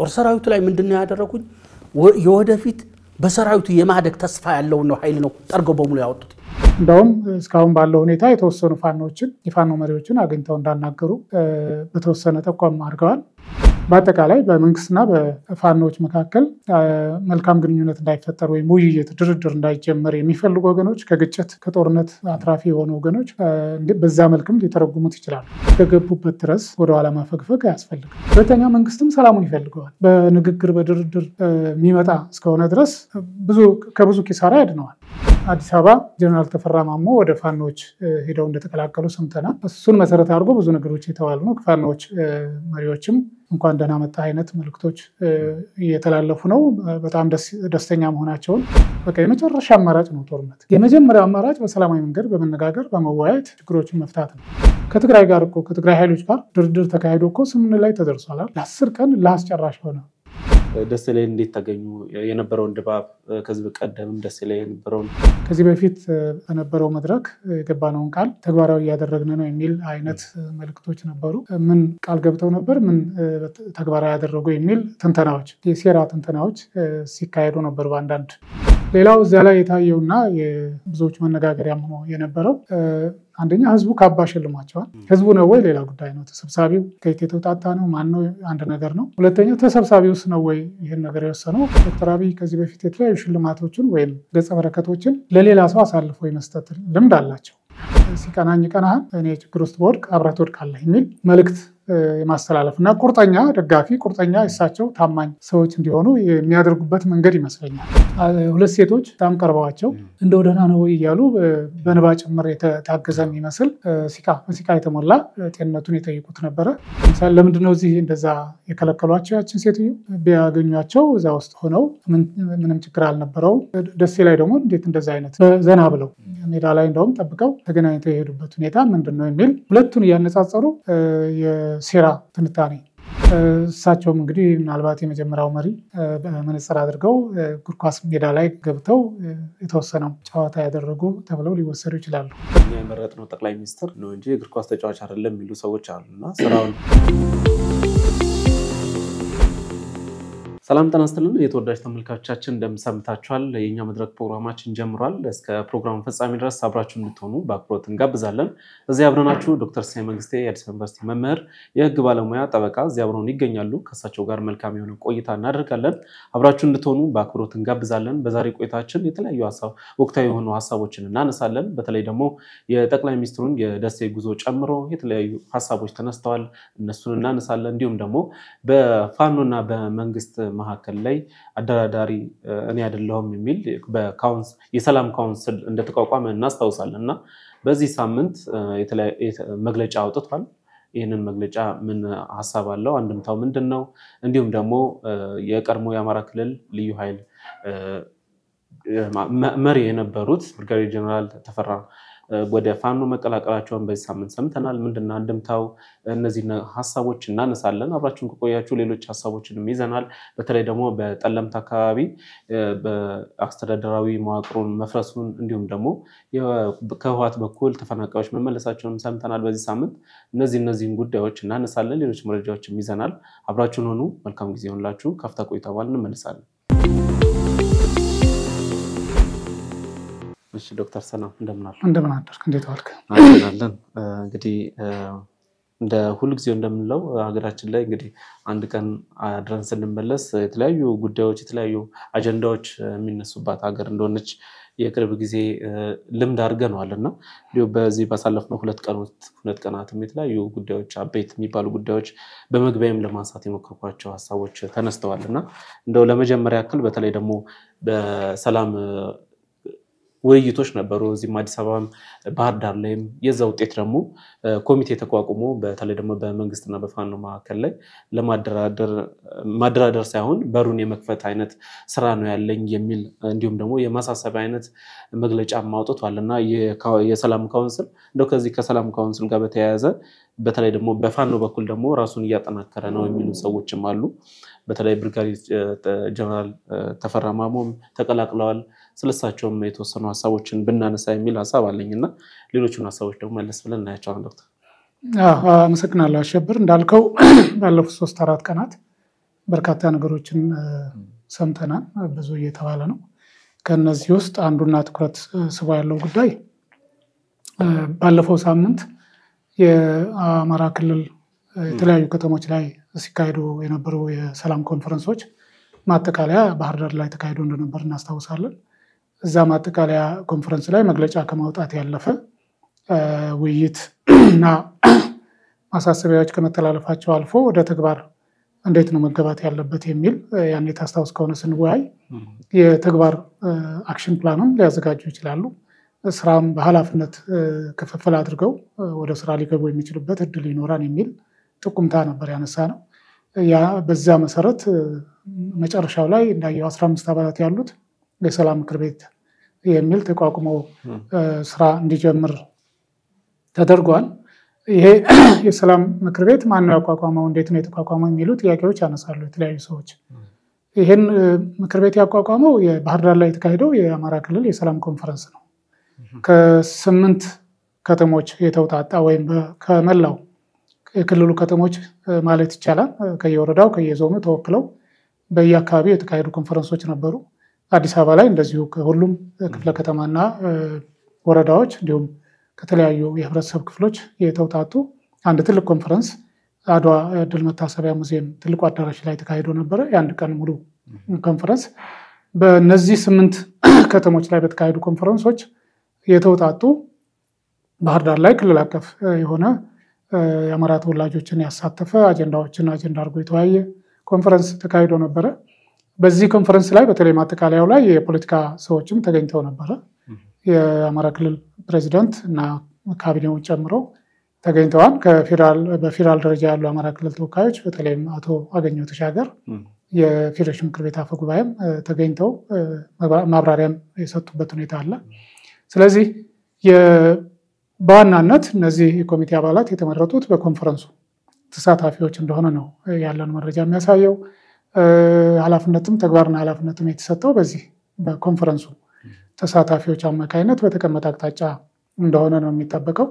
ጦር ሰራዊቱ ላይ ምንድን ነው ያደረጉኝ? የወደፊት በሰራዊቱ የማደግ ተስፋ ያለውን ነው ኃይል ነው ጠርገው በሙሉ ያወጡት። እንደውም እስካሁን ባለው ሁኔታ የተወሰኑ ፋኖችን የፋኖ መሪዎችን አግኝተው እንዳናገሩ በተወሰነ ጠቋም አድርገዋል። በአጠቃላይ በመንግስትና በፋኖዎች መካከል መልካም ግንኙነት እንዳይፈጠር ወይም ውይይት፣ ድርድር እንዳይጀመር የሚፈልጉ ወገኖች ከግጭት ከጦርነት አትራፊ የሆኑ ወገኖች በዛ መልክም ሊተረጉሙት ይችላሉ። ከገቡበት ድረስ ወደኋላ ማፈግፈግ አያስፈልግም። ሁለተኛ መንግስትም ሰላሙን ይፈልገዋል። በንግግር በድርድር የሚመጣ እስከሆነ ድረስ ከብዙ ኪሳራ ያድነዋል። አዲስ አበባ ጀነራል ተፈራ ማሞ ወደ ፋኖች ሄደው እንደተቀላቀሉ ሰምተናል። እሱን መሰረት አድርጎ ብዙ ነገሮች የተባሉ ነው። ፋኖች መሪዎችም እንኳን ደህና መጣ አይነት መልእክቶች እየተላለፉ ነው። በጣም ደስተኛ መሆናቸውን በቃ የመጨረሻ አማራጭ ነው ጦርነት። የመጀመሪያው አማራጭ በሰላማዊ መንገድ በመነጋገር በመወያየት ችግሮችን መፍታት ነው። ከትግራይ ጋር እኮ ከትግራይ ኃይሎች ጋር ድርድር ተካሂዶ እኮ ስምምነት ላይ ተደርሷል። ለአስር ቀን ለአስጨራሽ ሆነ። ደሴ ላይ እንዴት ተገኙ? የነበረውን ድባብ ከዚህ በቀደምም ደሴ ላይ የነበረውን ከዚህ በፊት በነበረው መድረክ የገባነውን ቃል ተግባራዊ እያደረግን ነው የሚል አይነት መልእክቶች ነበሩ። ምን ቃል ገብተው ነበር፣ ምን ተግባራዊ ያደረጉ የሚል ትንተናዎች፣ የሴራ ትንተናዎች ሲካሄዱ ነበር በአንዳንድ ሌላው እዚያ ላይ የታየውና የብዙዎች መነጋገሪያ ሆኖ የነበረው አንደኛ ህዝቡ ካባ ሸልሟቸዋል። ህዝቡ ነው ወይ ሌላ ጉዳይ ነው። ተሰብሳቢው ከየት የተውጣጣ ነው ማን ነው አንድ ነገር ነው። ሁለተኛ ተሰብሳቢውስ ነው ወይ ይህን ነገር የወሰነው? ዶክተር አብይ ከዚህ በፊት የተለያዩ ሽልማቶችን ወይም ገጸ በረከቶችን ለሌላ ሰው አሳልፎ የመስጠት ልምድ አላቸው። ሲቀናኝ ቀናህን እኔ ችግር ውስጥ በወድቅ አብረህ ትወድቃለህ የሚል መልእክት የማስተላለፍ እና ቁርጠኛ ደጋፊ ቁርጠኛ እሳቸው ታማኝ ሰዎች እንዲሆኑ የሚያደርጉበት መንገድ ይመስለኛል። ሁለት ሴቶች በጣም ቀርበዋቸው እንደው ደህና ነው እያሉ በንባ ጭምር የታገዘ የሚመስል ሲቃ በሲቃ የተሞላ ጤንነቱን የጠይቁት ነበረ። ለምሳሌ ለምንድነው እዚህ እንደዛ የከለከሏቸው? ያችን ሴትዮ ቢያገኟቸው እዛ ውስጥ ሆነው ምንም ችግር አልነበረው። ደሴ ላይ ደግሞ እንዴት እንደዛ አይነት ዘና ብለው ሜዳ ላይ እንደውም ጠብቀው ተገናኝተው የሄዱበት ሁኔታ ምንድን ነው የሚል ሁለቱን እያነጻጸሩ ሴራ ትንታኔ እሳቸውም እንግዲህ ምናልባት የመጀመሪያው መሪ በመነጽር አድርገው እግር ኳስ ሜዳ ላይ ገብተው የተወሰነው ጨዋታ ያደረጉ ተብለው ሊወሰዱ ይችላሉ። እኛ የመረጥነው ጠቅላይ ሚኒስትር ነው እንጂ እግር ኳስ ተጫዋች አይደለም የሚሉ ሰዎች አሉ እና ስራውን ሰላም ጤና ይስጥልን የተወዳጅ ተመልካቾቻችን እንደምሰምታችኋል። የእኛ መድረክ ፕሮግራማችን ጀምሯል። እስከ ፕሮግራሙ ፍጻሜ ድረስ አብራችሁ እንድትሆኑ በአክብሮት እንጋብዛለን። እዚህ አብረናችሁ ዶክተር ሲሳይ መንግስቴ የአዲስ ዩኒቨርሲቲ መምህር፣ የህግ ባለሙያ ጠበቃ እዚህ አብረውን ይገኛሉ። ከእሳቸው ጋር መልካም የሆነ ቆይታ እናደርጋለን። አብራችሁ እንድትሆኑ በአክብሮት እንጋብዛለን። በዛሬ ቆይታችን የተለያዩ ወቅታዊ የሆኑ ሀሳቦችን እናነሳለን። በተለይ ደግሞ የጠቅላይ ሚኒስትሩን የደሴ ጉዞ ጨምሮ የተለያዩ ሀሳቦች ተነስተዋል። እነሱን እናነሳለን። እንዲሁም ደግሞ በፋኖና በመንግስት መካከል ላይ አደራዳሪ እኔ አይደለሁም የሚል የሰላም ካውንስል እንደተቋቋመ እናስታውሳለን እና በዚህ ሳምንት መግለጫ አውጥቷል። ይህንን መግለጫ ምን ሀሳብ አለው? አንድምታው ምንድን ነው? እንዲሁም ደግሞ የቀድሞ የአማራ ክልል ልዩ ኃይል መሪ የነበሩት ብርጋዴር ጀነራል ተፈራ ወደ ፋኖ መቀላቀላቸውን በዚህ ሳምንት ሰምተናል። ምንድነው አንድምታው? እነዚህ ሀሳቦች እናነሳለን። አብራችሁን ከቆያችሁ ሌሎች ሀሳቦችንም ይዘናል። በተለይ ደግሞ በጠለምት አካባቢ በአስተዳደራዊ መዋቅሩን መፍረሱን እንዲሁም ደግሞ ከህወሓት በኩል ተፈናቃዮች መመለሳቸውን ሰምተናል በዚህ ሳምንት። እነዚህ እነዚህን ጉዳዮች እናነሳለን። ሌሎች መረጃዎችም ይዘናል። አብራችሁን ሆኑ። መልካም ጊዜ ሆንላችሁ። ከፍታ ቆይታ በኋላ እንመለሳለን። እሺ ዶክተር ሰላም እንደምን አሉ? እንደምን አደርክ? እንዴት ዋልክ? አለን እንግዲህ እንደ ሁልጊዜው እንደምንለው ሀገራችን ላይ እንግዲህ አንድ ቀን አድረን ስንመለስ የተለያዩ ጉዳዮች የተለያዩ አጀንዳዎች የሚነሱባት ሀገር እንደሆነች የቅርብ ጊዜ ልምድ አድርገነዋል እና እንዲሁ በዚህ ባሳለፍነው ሁለት ቀኖት ሁለት ቀናትም የተለያዩ ጉዳዮች አበይት የሚባሉ ጉዳዮች በመግቢያም ለማንሳት የሞከርኳቸው ሀሳቦች ተነስተዋል እና እንደው ለመጀመሪያ ያክል በተለይ ደግሞ በሰላም ውይይቶች ነበሩ። እዚህም አዲስ አበባም ባህር ዳር ላይም የዛ ውጤት ደግሞ ኮሚቴ ተቋቁሞ በተለይ ደግሞ በመንግስትና በፋኖ መካከል ላይ ለማደራደር ሳይሆን በሩን የመክፈት አይነት ስራ ነው ያለኝ የሚል እንዲሁም ደግሞ የማሳሰቢያ አይነት መግለጫ አውጥቷል እና የሰላም council እንደው ከዚህ ከሰላም council ጋር በተያያዘ በተለይ ደግሞ በፋኖ በኩል ደግሞ ራሱን እያጠናከረ ነው የሚሉ ሰዎችም አሉ። በተለይ ብርጋዴር ጀነራል ተፈራ ማሞም ተቀላቅለዋል። ስለሳቸውም የተወሰኑ ሀሳቦችን ብናነሳ የሚል ሀሳብ አለኝ እና ሌሎቹን ሀሳቦች ደግሞ መለስ ብለን እናያቸዋለን። ዶክተር አመሰግናለሁ አሸብር። እንዳልከው ባለፉት ሶስት አራት ቀናት በርካታ ነገሮችን ሰምተናል። ብዙ እየተባለ ነው። ከነዚህ ውስጥ አንዱና ትኩረት ስቦ ያለው ጉዳይ ባለፈው ሳምንት የአማራ ክልል የተለያዩ ከተሞች ላይ ሲካሄዱ የነበሩ የሰላም ኮንፈረንሶች ማጠቃለያ ባህር ዳር ላይ ተካሂዶ እንደነበር እናስታውሳለን። እዛ ማጠቃለያ ኮንፈረንስ ላይ መግለጫ ከማውጣት ያለፈ ውይይት እና ማሳሰቢያዎች ከመተላለፋቸው አልፎ ወደ ተግባር እንዴት ነው መገባት ያለበት የሚል ያኔ ታስታውስ ከሆነ ስንወያይ የተግባር action plan ም ሊያዘጋጁ ይችላሉ። ስራም በኃላፊነት ክፍፍል አድርገው ወደ ስራ ሊገቡ የሚችሉበት እድል ይኖራል የሚል ጥቁምታ ነበር ያነሳ ነው። ያ በዛ መሰረት መጨረሻው ላይ እንዳየው አስራ አምስት አባላት ያሉት የሰላም ምክር ቤት የሚል ተቋቁሞ ስራ እንዲጀምር ተደርጓል። ይሄ የሰላም ምክር ቤት ማን ነው ያቋቋመው? እንዴት ነው የተቋቋመው? የሚሉ ጥያቄዎች ያነሳሉ የተለያዩ ሰዎች። ይህን ምክር ቤት ያቋቋመው የባህር ዳር ላይ የተካሄደው የአማራ ክልል የሰላም ኮንፈረንስ ነው። ከስምንት ከተሞች የተውጣጣ ወይም ከመላው የክልሉ ከተሞች ማለት ይቻላል ከየወረዳው ከየዞኑ ተወክለው በየአካባቢው የተካሄዱ ኮንፈረንሶች ነበሩ። አዲስ አበባ ላይ እንደዚሁ ከሁሉም ክፍለ ከተማና ወረዳዎች እንዲሁም ከተለያዩ የህብረተሰብ ክፍሎች የተውጣጡ አንድ ትልቅ ኮንፈረንስ አድዋ ድል መታሰቢያ ሙዚየም ትልቁ አዳራሽ ላይ ተካሂዶ ነበረ። የአንድ ቀን ሙሉ ኮንፈረንስ። በእነዚህ ስምንት ከተሞች ላይ በተካሄዱ ኮንፈረንሶች የተውጣጡ ባህር ዳር ላይ ክልል አቀፍ የሆነ የአማራ ተወላጆችን ያሳተፈ አጀንዳዎችን አጀንዳ አድርጎ የተወያየ ኮንፈረንስ ተካሂዶ ነበረ። በዚህ ኮንፈረንስ ላይ በተለይ ማጠቃለያው ላይ የፖለቲካ ሰዎችም ተገኝተው ነበረ። የአማራ ክልል ፕሬዚደንት እና ካቢኔውን ጨምሮ ተገኝተዋል። በፌዴራል ደረጃ ያሉ የአማራ ክልል ተወካዮች በተለይም አቶ አገኘሁ ተሻገር የፌዴሬሽን ምክር ቤት አፈ ጉባኤም ተገኝተው ማብራሪያም የሰጡበት ሁኔታ አለ። ስለዚህ በዋናነት እነዚህ የኮሚቴ አባላት የተመረጡት በኮንፈረንሱ ተሳታፊዎች እንደሆነ ነው ያለን መረጃ የሚያሳየው። ኃላፊነትም ተግባርና ኃላፊነትም የተሰጠው በዚህ በኮንፈረንሱ ተሳታፊዎች አማካኝነት በተቀመጠ አቅጣጫ እንደሆነ ነው የሚጠበቀው።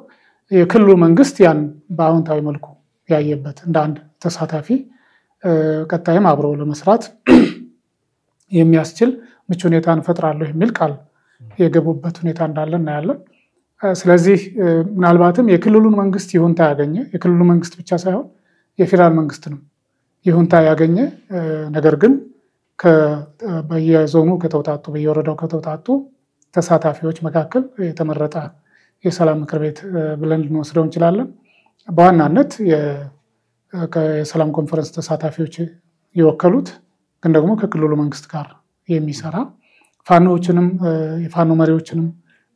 የክልሉ መንግስት ያን በአዎንታዊ መልኩ ያየበት እንደ አንድ ተሳታፊ ቀጣይም አብሮ ለመስራት የሚያስችል ምቹ ሁኔታ እንፈጥራለሁ የሚል ቃል የገቡበት ሁኔታ እንዳለ እናያለን። ስለዚህ ምናልባትም የክልሉን መንግስት ይሁንታ ያገኘ የክልሉ መንግስት ብቻ ሳይሆን የፌዴራል መንግስትንም ይሁንታ ያገኘ ነገር ግን በየዞኑ ከተውጣጡ በየወረዳው ከተውጣጡ ተሳታፊዎች መካከል የተመረጠ የሰላም ምክር ቤት ብለን ልንወስደው እንችላለን። በዋናነት የሰላም ኮንፈረንስ ተሳታፊዎች የወከሉት ግን ደግሞ ከክልሉ መንግስት ጋር የሚሰራ ፋኖዎችንም የፋኖ መሪዎችንም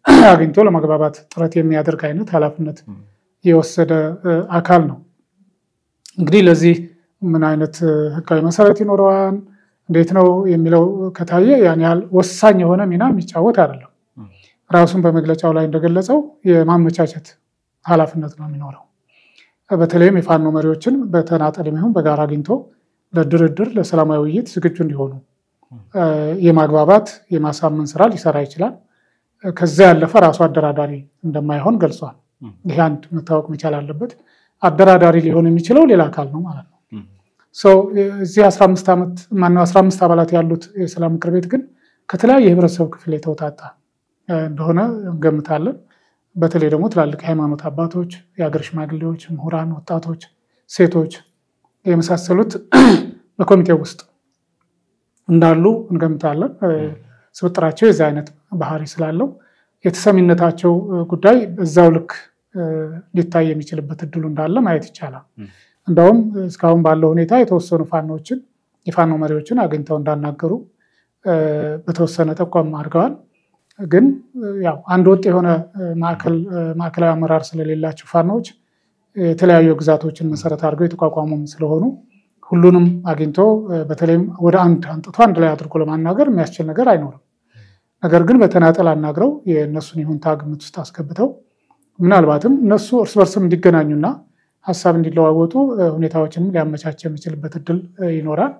አግኝቶ ለመግባባት ጥረት የሚያደርግ አይነት ኃላፊነት የወሰደ አካል ነው። እንግዲህ ለዚህ ምን አይነት ህጋዊ መሰረት ይኖረዋል፣ እንዴት ነው የሚለው ከታየ ያን ያህል ወሳኝ የሆነ ሚና የሚጫወት አይደለም። ራሱን በመግለጫው ላይ እንደገለጸው የማመቻቸት ኃላፊነት ነው የሚኖረው። በተለይም የፋኖ መሪዎችን በተናጠል የሚሆን በጋራ አግኝቶ ለድርድር ለሰላማዊ ውይይት ዝግጁ እንዲሆኑ የማግባባት የማሳመን ስራ ሊሰራ ይችላል። ከዛ ያለፈ ራሱ አደራዳሪ እንደማይሆን ገልጿል። ይህ አንድ መታወቅ መቻል አለበት። አደራዳሪ ሊሆን የሚችለው ሌላ አካል ነው ማለት ነው። እዚህ አስራ አምስት ዓመት ማነው አስራ አምስት አባላት ያሉት የሰላም ምክር ቤት ግን ከተለያየ የህብረተሰብ ክፍል የተውጣጣ እንደሆነ እንገምታለን። በተለይ ደግሞ ትላልቅ የሃይማኖት አባቶች፣ የሀገር ሽማግሌዎች፣ ምሁራን፣ ወጣቶች፣ ሴቶች የመሳሰሉት በኮሚቴው ውስጥ እንዳሉ እንገምታለን። ስብጥራቸው የዚህ አይነት ባህሪ ስላለው የተሰሚነታቸው ጉዳይ በዛው ልክ ሊታይ የሚችልበት እድሉ እንዳለ ማየት ይቻላል። እንደውም እስካሁን ባለው ሁኔታ የተወሰኑ ፋኖችን የፋኖ መሪዎችን አግኝተው እንዳናገሩ በተወሰነ ጠቋም አድርገዋል። ግን ያው አንድ ወጥ የሆነ ማዕከላዊ አመራር ስለሌላቸው ፋኖች የተለያዩ ግዛቶችን መሰረት አድርገው የተቋቋሙም ስለሆኑ ሁሉንም አግኝቶ በተለይም ወደ አንድ አንጥቶ አንድ ላይ አድርጎ ለማናገር የሚያስችል ነገር አይኖርም። ነገር ግን በተናጠል አናግረው የእነሱን ይሁንታ ግምት ውስጥ አስገብተው ምናልባትም እነሱ እርስ በርስም እንዲገናኙና ሀሳብ እንዲለዋወጡ ሁኔታዎችንም ሊያመቻች የሚችልበት እድል ይኖራል።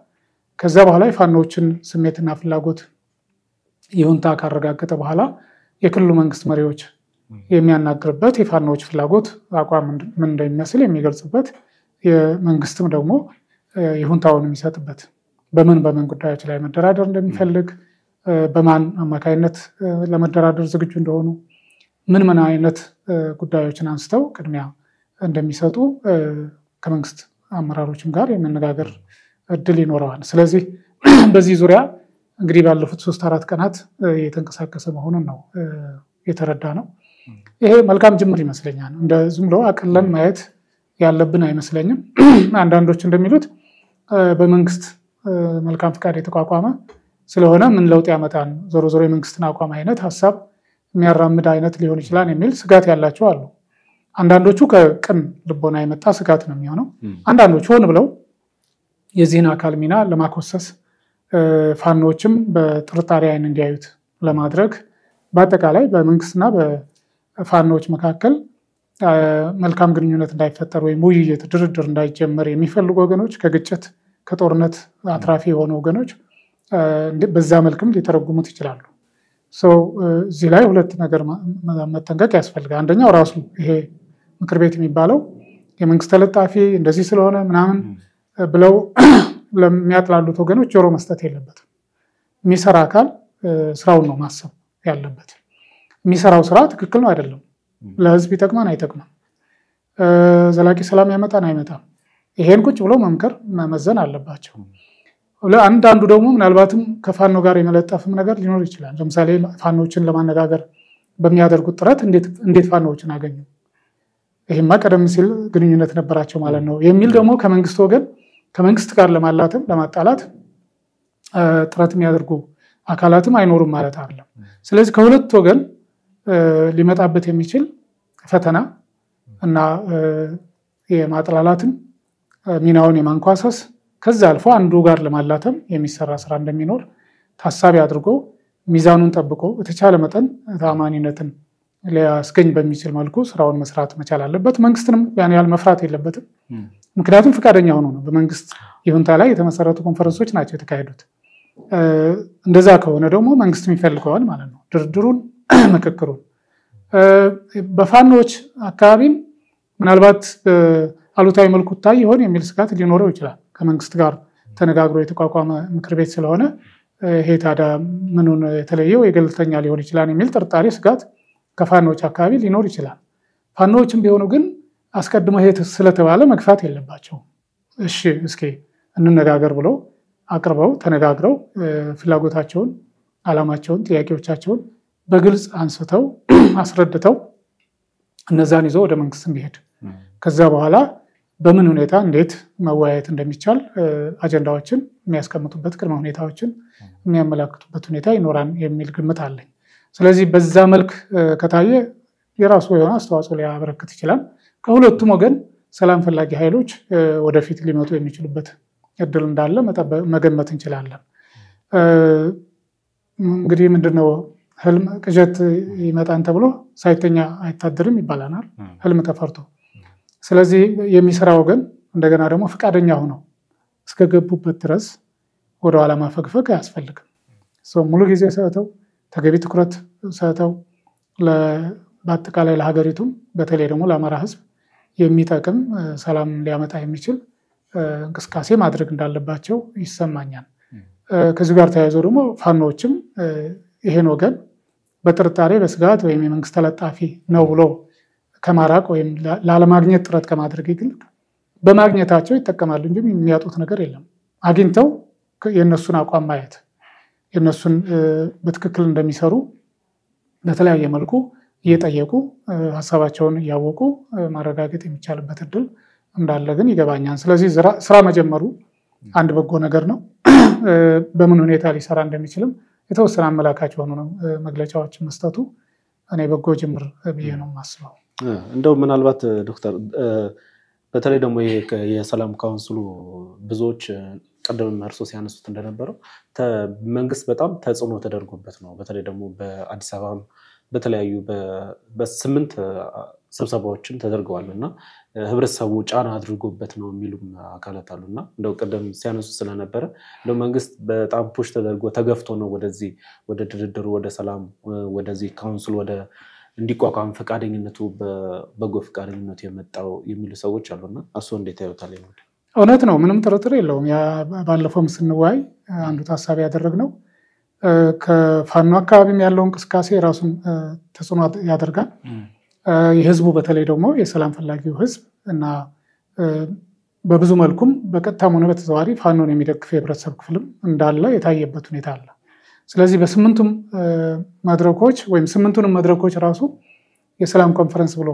ከዛ በኋላ የፋኖዎችን ስሜትና ፍላጎት ይሁንታ ካረጋገጠ በኋላ የክልሉ መንግስት መሪዎች የሚያናግርበት የፋኖዎች ፍላጎት አቋም ምን እንደሚመስል የሚገልጽበት የመንግስትም ደግሞ ይሁንታውን የሚሰጥበት በምን በምን ጉዳዮች ላይ መደራደር እንደሚፈልግ በማን አማካይነት ለመደራደር ዝግጁ እንደሆኑ ምን ምን አይነት ጉዳዮችን አንስተው ቅድሚያ እንደሚሰጡ ከመንግስት አመራሮችም ጋር የመነጋገር እድል ይኖረዋል። ስለዚህ በዚህ ዙሪያ እንግዲህ ባለፉት ሶስት አራት ቀናት የተንቀሳቀሰ መሆኑን ነው የተረዳ ነው። ይሄ መልካም ጅምር ይመስለኛል። እንደ ዝም ብሎ አቅለን ማየት ያለብን አይመስለኝም። አንዳንዶች እንደሚሉት በመንግስት መልካም ፍቃድ የተቋቋመ ስለሆነ ምን ለውጥ ያመጣል፣ ዞሮ ዞሮ የመንግስትን አቋም አይነት ሀሳብ የሚያራምድ አይነት ሊሆን ይችላል የሚል ስጋት ያላቸው አሉ። አንዳንዶቹ ከቅን ልቦና የመጣ ስጋት ነው የሚሆነው። አንዳንዶቹ ሆን ብለው የዚህን አካል ሚና ለማኮሰስ ፋኖዎችም በጥርጣሬ አይን እንዲያዩት ለማድረግ በአጠቃላይ በመንግስትና በፋኖዎች መካከል መልካም ግንኙነት እንዳይፈጠር ወይም ውይይት፣ ድርድር እንዳይጀመር የሚፈልጉ ወገኖች ከግጭት ከጦርነት አትራፊ የሆኑ ወገኖች በዛ መልክም ሊተረጉሙት ይችላሉ። እዚህ ላይ ሁለት ነገር መጠንቀቅ ያስፈልጋል። አንደኛው ራሱ ይሄ ምክር ቤት የሚባለው የመንግስት ተለጣፊ እንደዚህ ስለሆነ ምናምን ብለው ለሚያጥላሉት ወገኖች ጆሮ መስጠት የለበትም። የሚሰራ አካል ስራውን ነው ማሰብ ያለበት። የሚሰራው ስራ ትክክል ነው አይደለም፣ ለህዝብ ይጠቅማን አይጠቅምም፣ ዘላቂ ሰላም ያመጣን አይመጣም፣ ይሄን ቁጭ ብሎ መምከር መመዘን አለባቸው። አንዳንዱ ደግሞ ምናልባትም ከፋኖ ጋር የመለጠፍም ነገር ሊኖር ይችላል። ለምሳሌ ፋኖችን ለማነጋገር በሚያደርጉት ጥረት እንዴት ፋኖዎችን አገኙ? ይህማ ቀደም ሲል ግንኙነት ነበራቸው ማለት ነው የሚል ደግሞ ከመንግስት ወገን ከመንግስት ጋር ለማላትም ለማጣላት ጥረት የሚያደርጉ አካላትም አይኖሩም ማለት አይደለም። ስለዚህ ከሁለት ወገን ሊመጣበት የሚችል ፈተና እና የማጥላላትን ሚናውን የማንኳሰስ ከዛ አልፎ አንዱ ጋር ለማላተም የሚሰራ ስራ እንደሚኖር ታሳቢ አድርጎ ሚዛኑን ጠብቆ በተቻለ መጠን ተአማኒነትን ሊያስገኝ በሚችል መልኩ ስራውን መስራት መቻል አለበት። መንግስትንም ያን ያህል መፍራት የለበትም። ምክንያቱም ፈቃደኛ ሆኖ ነው በመንግስት ይሁንታ ላይ የተመሰረቱ ኮንፈረንሶች ናቸው የተካሄዱት። እንደዛ ከሆነ ደግሞ መንግስት የሚፈልገዋል ማለት ነው ድርድሩን፣ ምክክሩን በፋኖች አካባቢም ምናልባት አሉታዊ መልኩ ታይ ይሆን የሚል ስጋት ሊኖረው ይችላል። ከመንግስት ጋር ተነጋግሮ የተቋቋመ ምክር ቤት ስለሆነ ይሄ ታዲያ ምኑን የተለየው የገለልተኛ ሊሆን ይችላል የሚል ጥርጣሬ፣ ስጋት ከፋኖዎች አካባቢ ሊኖር ይችላል። ፋኖዎችም ቢሆኑ ግን አስቀድሞ ይሄ ስለተባለ መግፋት የለባቸው። እሺ እስኪ እንነጋገር ብለው አቅርበው ተነጋግረው ፍላጎታቸውን፣ ዓላማቸውን፣ ጥያቄዎቻቸውን በግልጽ አንስተው አስረድተው እነዛን ይዞ ወደ መንግስት እንዲሄድ ከዛ በኋላ በምን ሁኔታ እንዴት መወያየት እንደሚቻል አጀንዳዎችን የሚያስቀምጡበት ቅድመ ሁኔታዎችን የሚያመላክቱበት ሁኔታ ይኖራል የሚል ግምት አለኝ። ስለዚህ በዛ መልክ ከታየ የራሱ የሆነ አስተዋጽኦ ሊያበረክት ይችላል። ከሁለቱም ወገን ሰላም ፈላጊ ኃይሎች ወደፊት ሊመጡ የሚችሉበት እድል እንዳለ መገመት እንችላለን። እንግዲህ ምንድነው ህልም ቅዠት ይመጣን ተብሎ ሳይተኛ አይታደርም ይባላናል። ህልም ተፈርቶ ስለዚህ የሚሰራ ወገን እንደገና ደግሞ ፈቃደኛ ሆነው እስከገቡበት ድረስ ወደኋላ ማፈግፈግ አያስፈልግም። ሙሉ ጊዜ ሰጥተው ተገቢ ትኩረት ሰጥተው በአጠቃላይ ለሀገሪቱም በተለይ ደግሞ ለአማራ ህዝብ የሚጠቅም ሰላም ሊያመጣ የሚችል እንቅስቃሴ ማድረግ እንዳለባቸው ይሰማኛል። ከዚህ ጋር ተያይዞ ደግሞ ፋኖዎችም ይሄን ወገን በጥርጣሬ በስጋት ወይም የመንግስት ተለጣፊ ነው ብሎ ከማራቅ ወይም ላለማግኘት ጥረት ከማድረግ ይልቅ በማግኘታቸው ይጠቀማሉ እንጂ የሚያጡት ነገር የለም። አግኝተው የእነሱን አቋም ማየት የእነሱን በትክክል እንደሚሰሩ በተለያየ መልኩ እየጠየቁ ሀሳባቸውን እያወቁ ማረጋገጥ የሚቻልበት እድል እንዳለ ግን ይገባኛል። ስለዚህ ስራ መጀመሩ አንድ በጎ ነገር ነው። በምን ሁኔታ ሊሰራ እንደሚችልም የተወሰነ አመላካች የሆኑ መግለጫዎች መስጠቱ እኔ በጎ ጅምር ብዬ ነው የማስበው። እንደው ምናልባት ዶክተር በተለይ ደግሞ የሰላም ካውንስሉ ብዙዎች ቅድም እርሶ ሲያነሱት እንደነበረው መንግስት በጣም ተጽዕኖ ተደርጎበት ነው። በተለይ ደግሞ በአዲስ አበባም በተለያዩ በስምንት ስብሰባዎችም ተደርገዋል እና ህብረተሰቡ ጫና አድርጎበት ነው የሚሉም አካላት አሉ እና እንደው ቅድም ሲያነሱ ስለነበረ እንደው መንግስት በጣም ፑሽ ተደርጎ ተገፍቶ ነው ወደዚህ ወደ ድርድሩ ወደ ሰላም ወደዚህ ካውንስል ወደ እንዲቋቋም ፈቃደኝነቱ በበጎ ፈቃደኝነቱ የመጣው የሚሉ ሰዎች አሉና እሱ እንዴት ያዩታል? እውነት ነው፣ ምንም ጥርጥር የለውም። ባለፈውም ስንወያይ አንዱ ታሳቢ ያደረግነው ከፋኖ አካባቢም ያለው እንቅስቃሴ የራሱን ተጽዕኖ ያደርጋል። የህዝቡ በተለይ ደግሞ የሰላም ፈላጊው ህዝብ እና በብዙ መልኩም በቀጥታም ሆነ በተዘዋዋሪ ፋኖን የሚደግፍ የህብረተሰብ ክፍልም እንዳለ የታየበት ሁኔታ አለ። ስለዚህ በስምንቱም መድረኮች ወይም ስምንቱንም መድረኮች ራሱ የሰላም ኮንፈረንስ ብሎ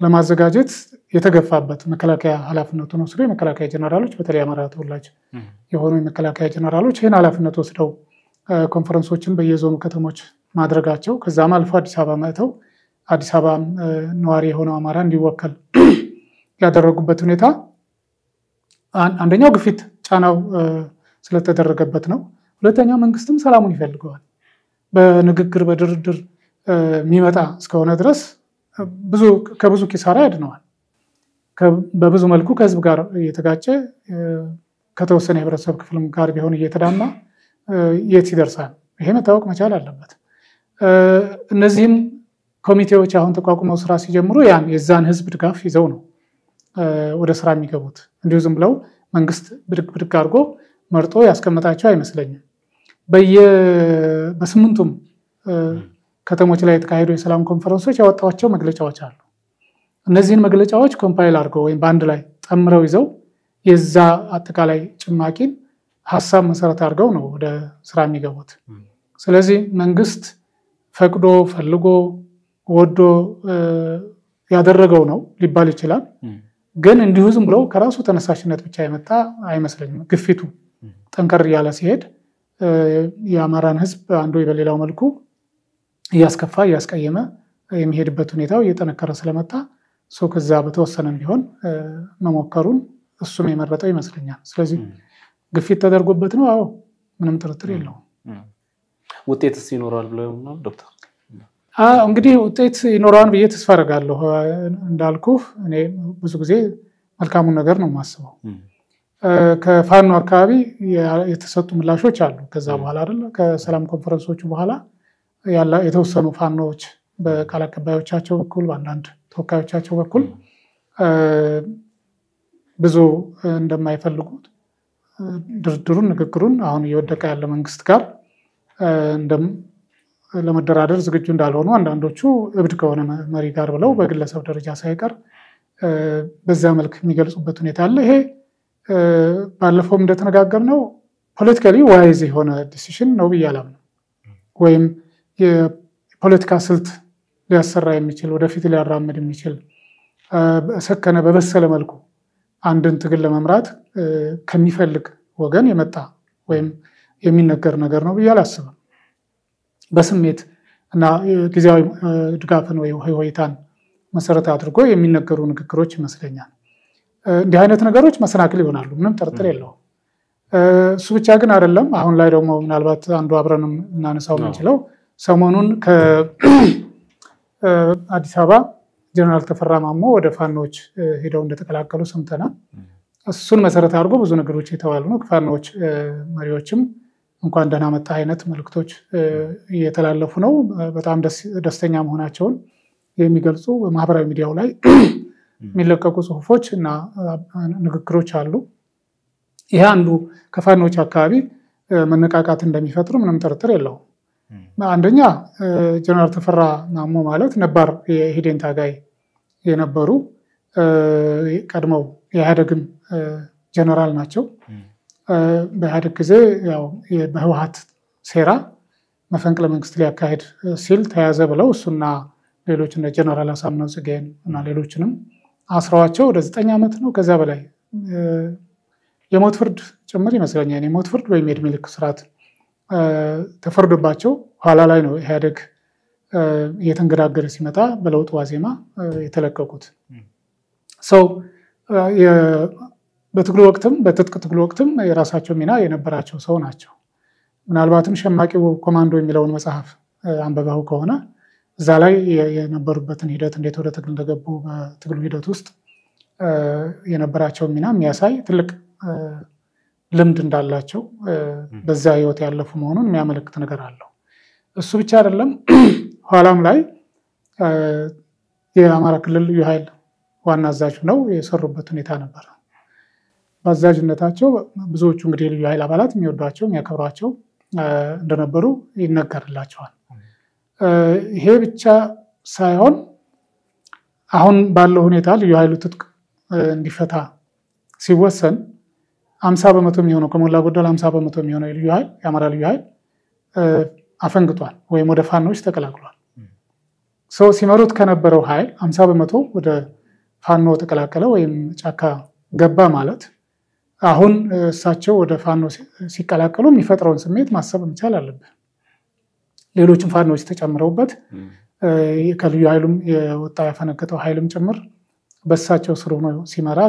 ለማዘጋጀት የተገፋበት መከላከያ ኃላፊነቱን ወስዶ የመከላከያ ጀነራሎች በተለይ አማራ ተወላጅ የሆኑ የመከላከያ ጀነራሎች ይህን ኃላፊነት ወስደው ኮንፈረንሶችን በየዞኑ ከተሞች ማድረጋቸው ከዛም አልፎ አዲስ አበባ መጥተው አዲስ አበባ ነዋሪ የሆነው አማራ እንዲወከል ያደረጉበት ሁኔታ አንደኛው ግፊት ጫናው ስለተደረገበት ነው። ሁለተኛው መንግስትም ሰላሙን ይፈልገዋል። በንግግር በድርድር የሚመጣ እስከሆነ ድረስ ከብዙ ኪሳራ ያድነዋል። በብዙ መልኩ ከህዝብ ጋር እየተጋጨ ከተወሰነ የህብረተሰብ ክፍልም ጋር ቢሆን እየተዳማ የት ይደርሳል? ይሄ መታወቅ መቻል አለበት። እነዚህም ኮሚቴዎች አሁን ተቋቁመው ስራ ሲጀምሩ ያን የዛን ህዝብ ድጋፍ ይዘው ነው ወደ ስራ የሚገቡት። እንዲሁ ዝም ብለው መንግስት ብድግ ብድግ አድርጎ መርጦ ያስቀመጣቸው አይመስለኝም። በስምንቱም ከተሞች ላይ የተካሄዱ የሰላም ኮንፈረንሶች ያወጣቸው መግለጫዎች አሉ። እነዚህን መግለጫዎች compile አድርገው ወይም በአንድ ላይ ጠምረው ይዘው የዛ አጠቃላይ ጭማቂን ሀሳብ መሰረት አድርገው ነው ወደ ስራ የሚገቡት። ስለዚህ መንግስት ፈቅዶ ፈልጎ ወዶ ያደረገው ነው ሊባል ይችላል። ግን እንዲሁ ዝም ብለው ከራሱ ተነሳሽነት ብቻ የመጣ አይመስለኝም። ግፊቱ ጠንከር እያለ ሲሄድ የአማራን ህዝብ አንዱ በሌላው መልኩ እያስከፋ እያስቀየመ የሚሄድበት ሁኔታው እየጠነከረ ስለመጣ ሰው ከዛ በተወሰነም ቢሆን መሞከሩን እሱም የመረጠው ይመስለኛል። ስለዚህ ግፊት ተደርጎበት ነው። አዎ ምንም ጥርጥር የለውም። ውጤትስ ይኖረዋል ብለው ዶክተር? እንግዲህ ውጤት ይኖረዋል ብዬ ተስፋ አደርጋለሁ። እንዳልኩ እኔ ብዙ ጊዜ መልካሙን ነገር ነው የማስበው። ከፋኖ አካባቢ የተሰጡ ምላሾች አሉ። ከዛ በኋላ አይደለ ከሰላም ኮንፈረንሶቹ በኋላ የተወሰኑ ፋኖዎች በቃል አቀባዮቻቸው በኩል በአንዳንድ ተወካዮቻቸው በኩል ብዙ እንደማይፈልጉት ድርድሩን፣ ንግግሩን አሁን እየወደቀ ያለ መንግስት ጋር ለመደራደር ዝግጁ እንዳልሆኑ አንዳንዶቹ እብድ ከሆነ መሪ ጋር ብለው በግለሰብ ደረጃ ሳይቀር በዛ መልክ የሚገልጹበት ሁኔታ አለ። ይሄ ባለፈውም እንደተነጋገርነው politically wise የሆነ decision ነው ብዬ አላምንም። ወይም የፖለቲካ ስልት ሊያሰራ የሚችል ወደፊት ሊያራምድ የሚችል ሰከነ በበሰለ መልኩ አንድን ትግል ለመምራት ከሚፈልግ ወገን የመጣ ወይም የሚነገር ነገር ነው ብዬ አላስብም። በስሜት እና ጊዜያዊ ድጋፍን ወይ ሆይታን መሰረት አድርጎ የሚነገሩ ንግግሮች ይመስለኛል። እንዲህ አይነት ነገሮች መሰናክል ይሆናሉ፣ ምንም ጥርጥር የለውም። እሱ ብቻ ግን አይደለም። አሁን ላይ ደግሞ ምናልባት አንዱ አብረን እናነሳው የምንችለው ሰሞኑን ከአዲስ አበባ ጀነራል ተፈራ ማሞ ወደ ፋኖች ሄደው እንደተቀላቀሉ ሰምተናል። እሱን መሰረት አድርጎ ብዙ ነገሮች የተባሉ ነው። ከፋኖች መሪዎችም እንኳን ደህና መጣ አይነት መልእክቶች እየተላለፉ ነው። በጣም ደስተኛ መሆናቸውን የሚገልጹ በማህበራዊ ሚዲያው ላይ የሚለቀቁ ጽሁፎች እና ንግግሮች አሉ። ይህ አንዱ ከፋኖች አካባቢ መነቃቃት እንደሚፈጥሩ ምንም ጥርጥር የለውም። አንደኛ ጀነራል ተፈራ ማሞ ማለት ነባር የኢህዴን ታጋይ የነበሩ ቀድመው የኢህአዴግም ጀነራል ናቸው። በኢህአዴግ ጊዜ ያው በህወሀት ሴራ መፈንቅለ መንግስት ሊያካሄድ ሲል ተያዘ ብለው እሱና ሌሎች እነ ጀነራል አሳምነው ጽጌን እና ሌሎችንም አስረዋቸው ወደ ዘጠኝ ዓመት ነው። ከዚያ በላይ የሞት ፍርድ ጭምር ይመስለኛል። የሞት ፍርድ ወይም የዕድሜ ልክ ስርዓት ተፈርዶባቸው ኋላ ላይ ነው ኢህአዴግ እየተንገዳገረ ሲመጣ በለውጥ ዋዜማ የተለቀቁት። ሰው በትግሉ ወቅትም በትጥቅ ትግሉ ወቅትም የራሳቸው ሚና የነበራቸው ሰው ናቸው። ምናልባትም ሸማቂው ኮማንዶ የሚለውን መጽሐፍ አንበባው ከሆነ እዛ ላይ የነበሩበትን ሂደት እንዴት ወደ ትግል እንደገቡ በትግሉ ሂደት ውስጥ የነበራቸውን ሚና የሚያሳይ ትልቅ ልምድ እንዳላቸው በዛ ህይወት ያለፉ መሆኑን የሚያመለክት ነገር አለው። እሱ ብቻ አይደለም። ኋላም ላይ የአማራ ክልል ልዩ ኃይል ዋና አዛዥ ነው የሰሩበት ሁኔታ ነበር። በአዛዥነታቸው ብዙዎቹ እንግዲህ የልዩ ኃይል አባላት የሚወዷቸው የሚያከብሯቸው እንደነበሩ ይነገርላቸዋል። ይሄ ብቻ ሳይሆን አሁን ባለው ሁኔታ ልዩ ኃይሉ ትጥቅ እንዲፈታ ሲወሰን አምሳ በመቶ የሚሆነው ከሞላ ጎደል አምሳ በመቶ የሚሆነው የልዩ ኃይል የአማራ ልዩ ኃይል አፈንግጧል ወይም ወደ ፋኖች ተቀላቅሏል። ሰው ሲመሩት ከነበረው ኃይል አምሳ በመቶ ወደ ፋኖ ተቀላቀለ ወይም ጫካ ገባ ማለት አሁን እሳቸው ወደ ፋኖ ሲቀላቀሉ የሚፈጥረውን ስሜት ማሰብ መቻል አለብን። ሌሎችም ፋኖች ተጨምረውበት ከልዩ ኃይሉም የወጣ ያፈነገጠው ኃይልም ጭምር በእሳቸው ስር ሆኖ ሲመራ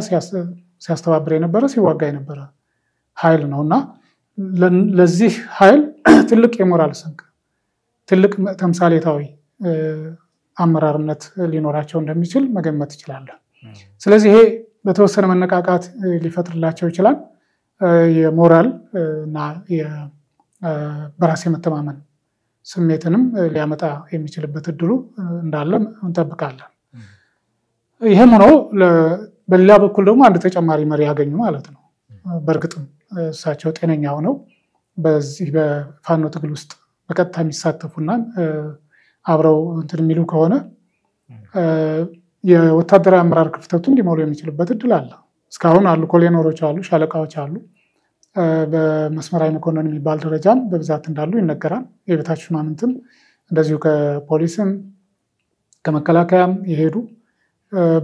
ሲያስተባብር የነበረ ሲዋጋ የነበረ ኃይል ነው እና ለዚህ ኃይል ትልቅ የሞራል ስንቅ ትልቅ ተምሳሌታዊ አመራርነት ሊኖራቸው እንደሚችል መገመት ይችላለን። ስለዚህ ይሄ በተወሰነ መነቃቃት ሊፈጥርላቸው ይችላል። የሞራል እና በራስ የመተማመን ስሜትንም ሊያመጣ የሚችልበት እድሉ እንዳለ እንጠብቃለን። ይህም ሆኖ በሌላ በኩል ደግሞ አንድ ተጨማሪ መሪ ያገኙ ማለት ነው። በእርግጥም እሳቸው ጤነኛ ሆነው በዚህ በፋኖ ትግል ውስጥ በቀጥታ የሚሳተፉና አብረው እንትን የሚሉ ከሆነ የወታደራዊ አመራር ክፍተቱን ሊሞሉ የሚችልበት እድል አለ። እስካሁን አሉ፣ ኮሎኔሎች አሉ፣ ሻለቃዎች አሉ። በመስመራዊ መኮንን የሚባል ደረጃም በብዛት እንዳሉ ይነገራል። የበታች ሹማምንትም እንደዚሁ ከፖሊስም ከመከላከያም የሄዱ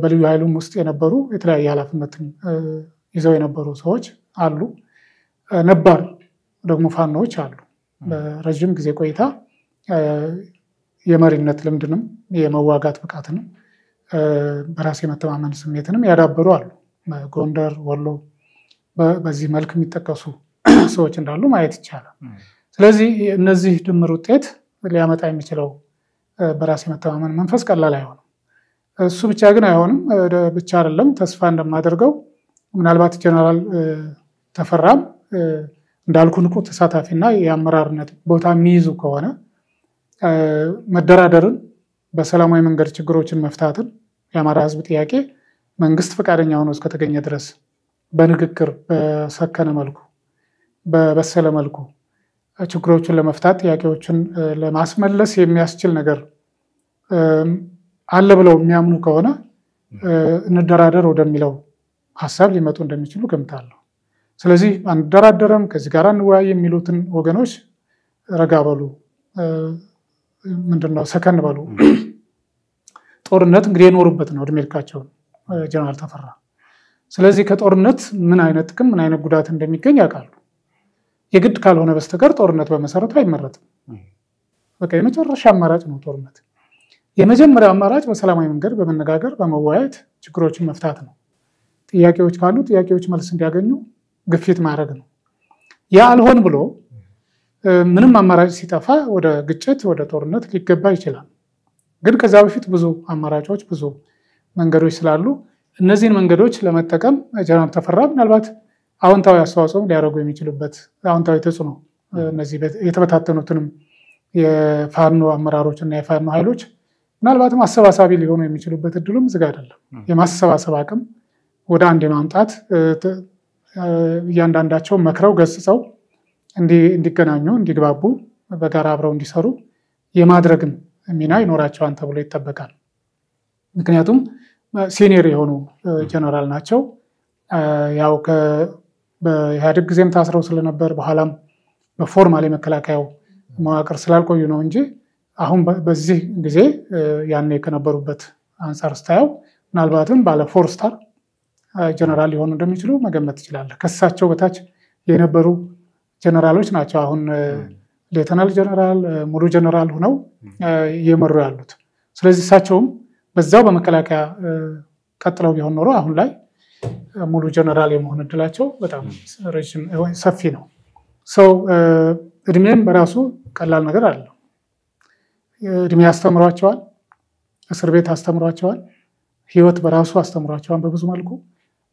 በልዩ ኃይሉም ውስጥ የነበሩ የተለያየ ኃላፊነትን ይዘው የነበሩ ሰዎች አሉ። ነባር ደግሞ ፋኖዎች አሉ። በረዥም ጊዜ ቆይታ የመሪነት ልምድንም የመዋጋት ብቃትንም በራስ የመተማመን ስሜትንም ያዳበሩ አሉ። ጎንደር፣ ወሎ በዚህ መልክ የሚጠቀሱ ሰዎች እንዳሉ ማየት ይቻላል። ስለዚህ እነዚህ ድምር ውጤት ሊያመጣ የሚችለው በራስ የመተማመን መንፈስ ቀላል አይሆንም። እሱ ብቻ ግን አይሆንም ብቻ አይደለም። ተስፋ እንደማደርገው ምናልባት ጀነራል ተፈራም እንዳልኩ ንቁ ተሳታፊና የአመራርነት ቦታ የሚይዙ ከሆነ መደራደርን፣ በሰላማዊ መንገድ ችግሮችን መፍታትን የአማራ ሕዝብ ጥያቄ መንግስት ፈቃደኛ ሆኖ እስከተገኘ ድረስ በንግግር በሰከነ መልኩ በበሰለ መልኩ ችግሮችን ለመፍታት ጥያቄዎችን ለማስመለስ የሚያስችል ነገር አለ ብለው የሚያምኑ ከሆነ እንደራደር ወደሚለው ሀሳብ ሊመጡ እንደሚችሉ ገምታለሁ። ስለዚህ አንደራደረም፣ ከዚህ ጋር እንወያይ የሚሉትን ወገኖች ረጋ በሉ፣ ምንድነው ሰከን በሉ። ጦርነት እንግዲህ የኖሩበት ነው እድሜ ልካቸውን ጀነራል ተፈራ። ስለዚህ ከጦርነት ምን አይነት ጥቅም ምን አይነት ጉዳት እንደሚገኝ ያውቃሉ። የግድ ካልሆነ በስተቀር ጦርነት በመሰረቱ አይመረጥም። በቃ የመጨረሻ አማራጭ ነው ጦርነት። የመጀመሪያው አማራጭ በሰላማዊ መንገድ በመነጋገር በመወያየት ችግሮችን መፍታት ነው። ጥያቄዎች ካሉ ጥያቄዎች መልስ እንዲያገኙ ግፊት ማድረግ ነው። ያ አልሆን ብሎ ምንም አማራጭ ሲጠፋ ወደ ግጭት ወደ ጦርነት ሊገባ ይችላል። ግን ከዛ በፊት ብዙ አማራጮች ብዙ መንገዶች ስላሉ እነዚህን መንገዶች ለመጠቀም ጀነራል ተፈራ ምናልባት አዎንታዊ አስተዋጽኦም ሊያደርጉ የሚችሉበት አዎንታዊ ተጽዕኖ እነዚህ የተበታተኑትንም የፋኖ አመራሮች እና የፋኖ ኃይሎች ምናልባትም አሰባሳቢ ሊሆኑ የሚችሉበት እድሉም ዝግ አይደለም። የማሰባሰብ አቅም ወደ አንድ የማምጣት እያንዳንዳቸው መክረው ገስጸው እንዲገናኙ፣ እንዲግባቡ፣ በጋራ አብረው እንዲሰሩ የማድረግን ሚና ይኖራቸዋል ተብሎ ይጠበቃል። ምክንያቱም senior የሆኑ ጀነራል ናቸው። ያው በኢህአዴግ ጊዜም ታስረው ስለነበር በኋላም በ formal የመከላከያው መዋቅር ስላልቆዩ ነው እንጂ አሁን በዚህ ጊዜ ያኔ ከነበሩበት አንጻር ስታየው ምናልባትም ባለ four star ጀነራል ሊሆኑ እንደሚችሉ መገመት ትችላለህ። ከሳቸው በታች የነበሩ ጀነራሎች ናቸው አሁን ሌተናል ጀነራል፣ ሙሉ ጀነራል ሆነው እየመሩ ያሉት። ስለዚህ እሳቸውም በዛው በመከላከያ ቀጥለው ቢሆን ኖሮ አሁን ላይ ሙሉ ጀነራል የመሆን እድላቸው በጣም ረዥም ሰፊ ነው። ሰው እድሜም በራሱ ቀላል ነገር አለው። እድሜ አስተምሯቸዋል፣ እስር ቤት አስተምሯቸዋል፣ ህይወት በራሱ አስተምሯቸዋል በብዙ መልኩ።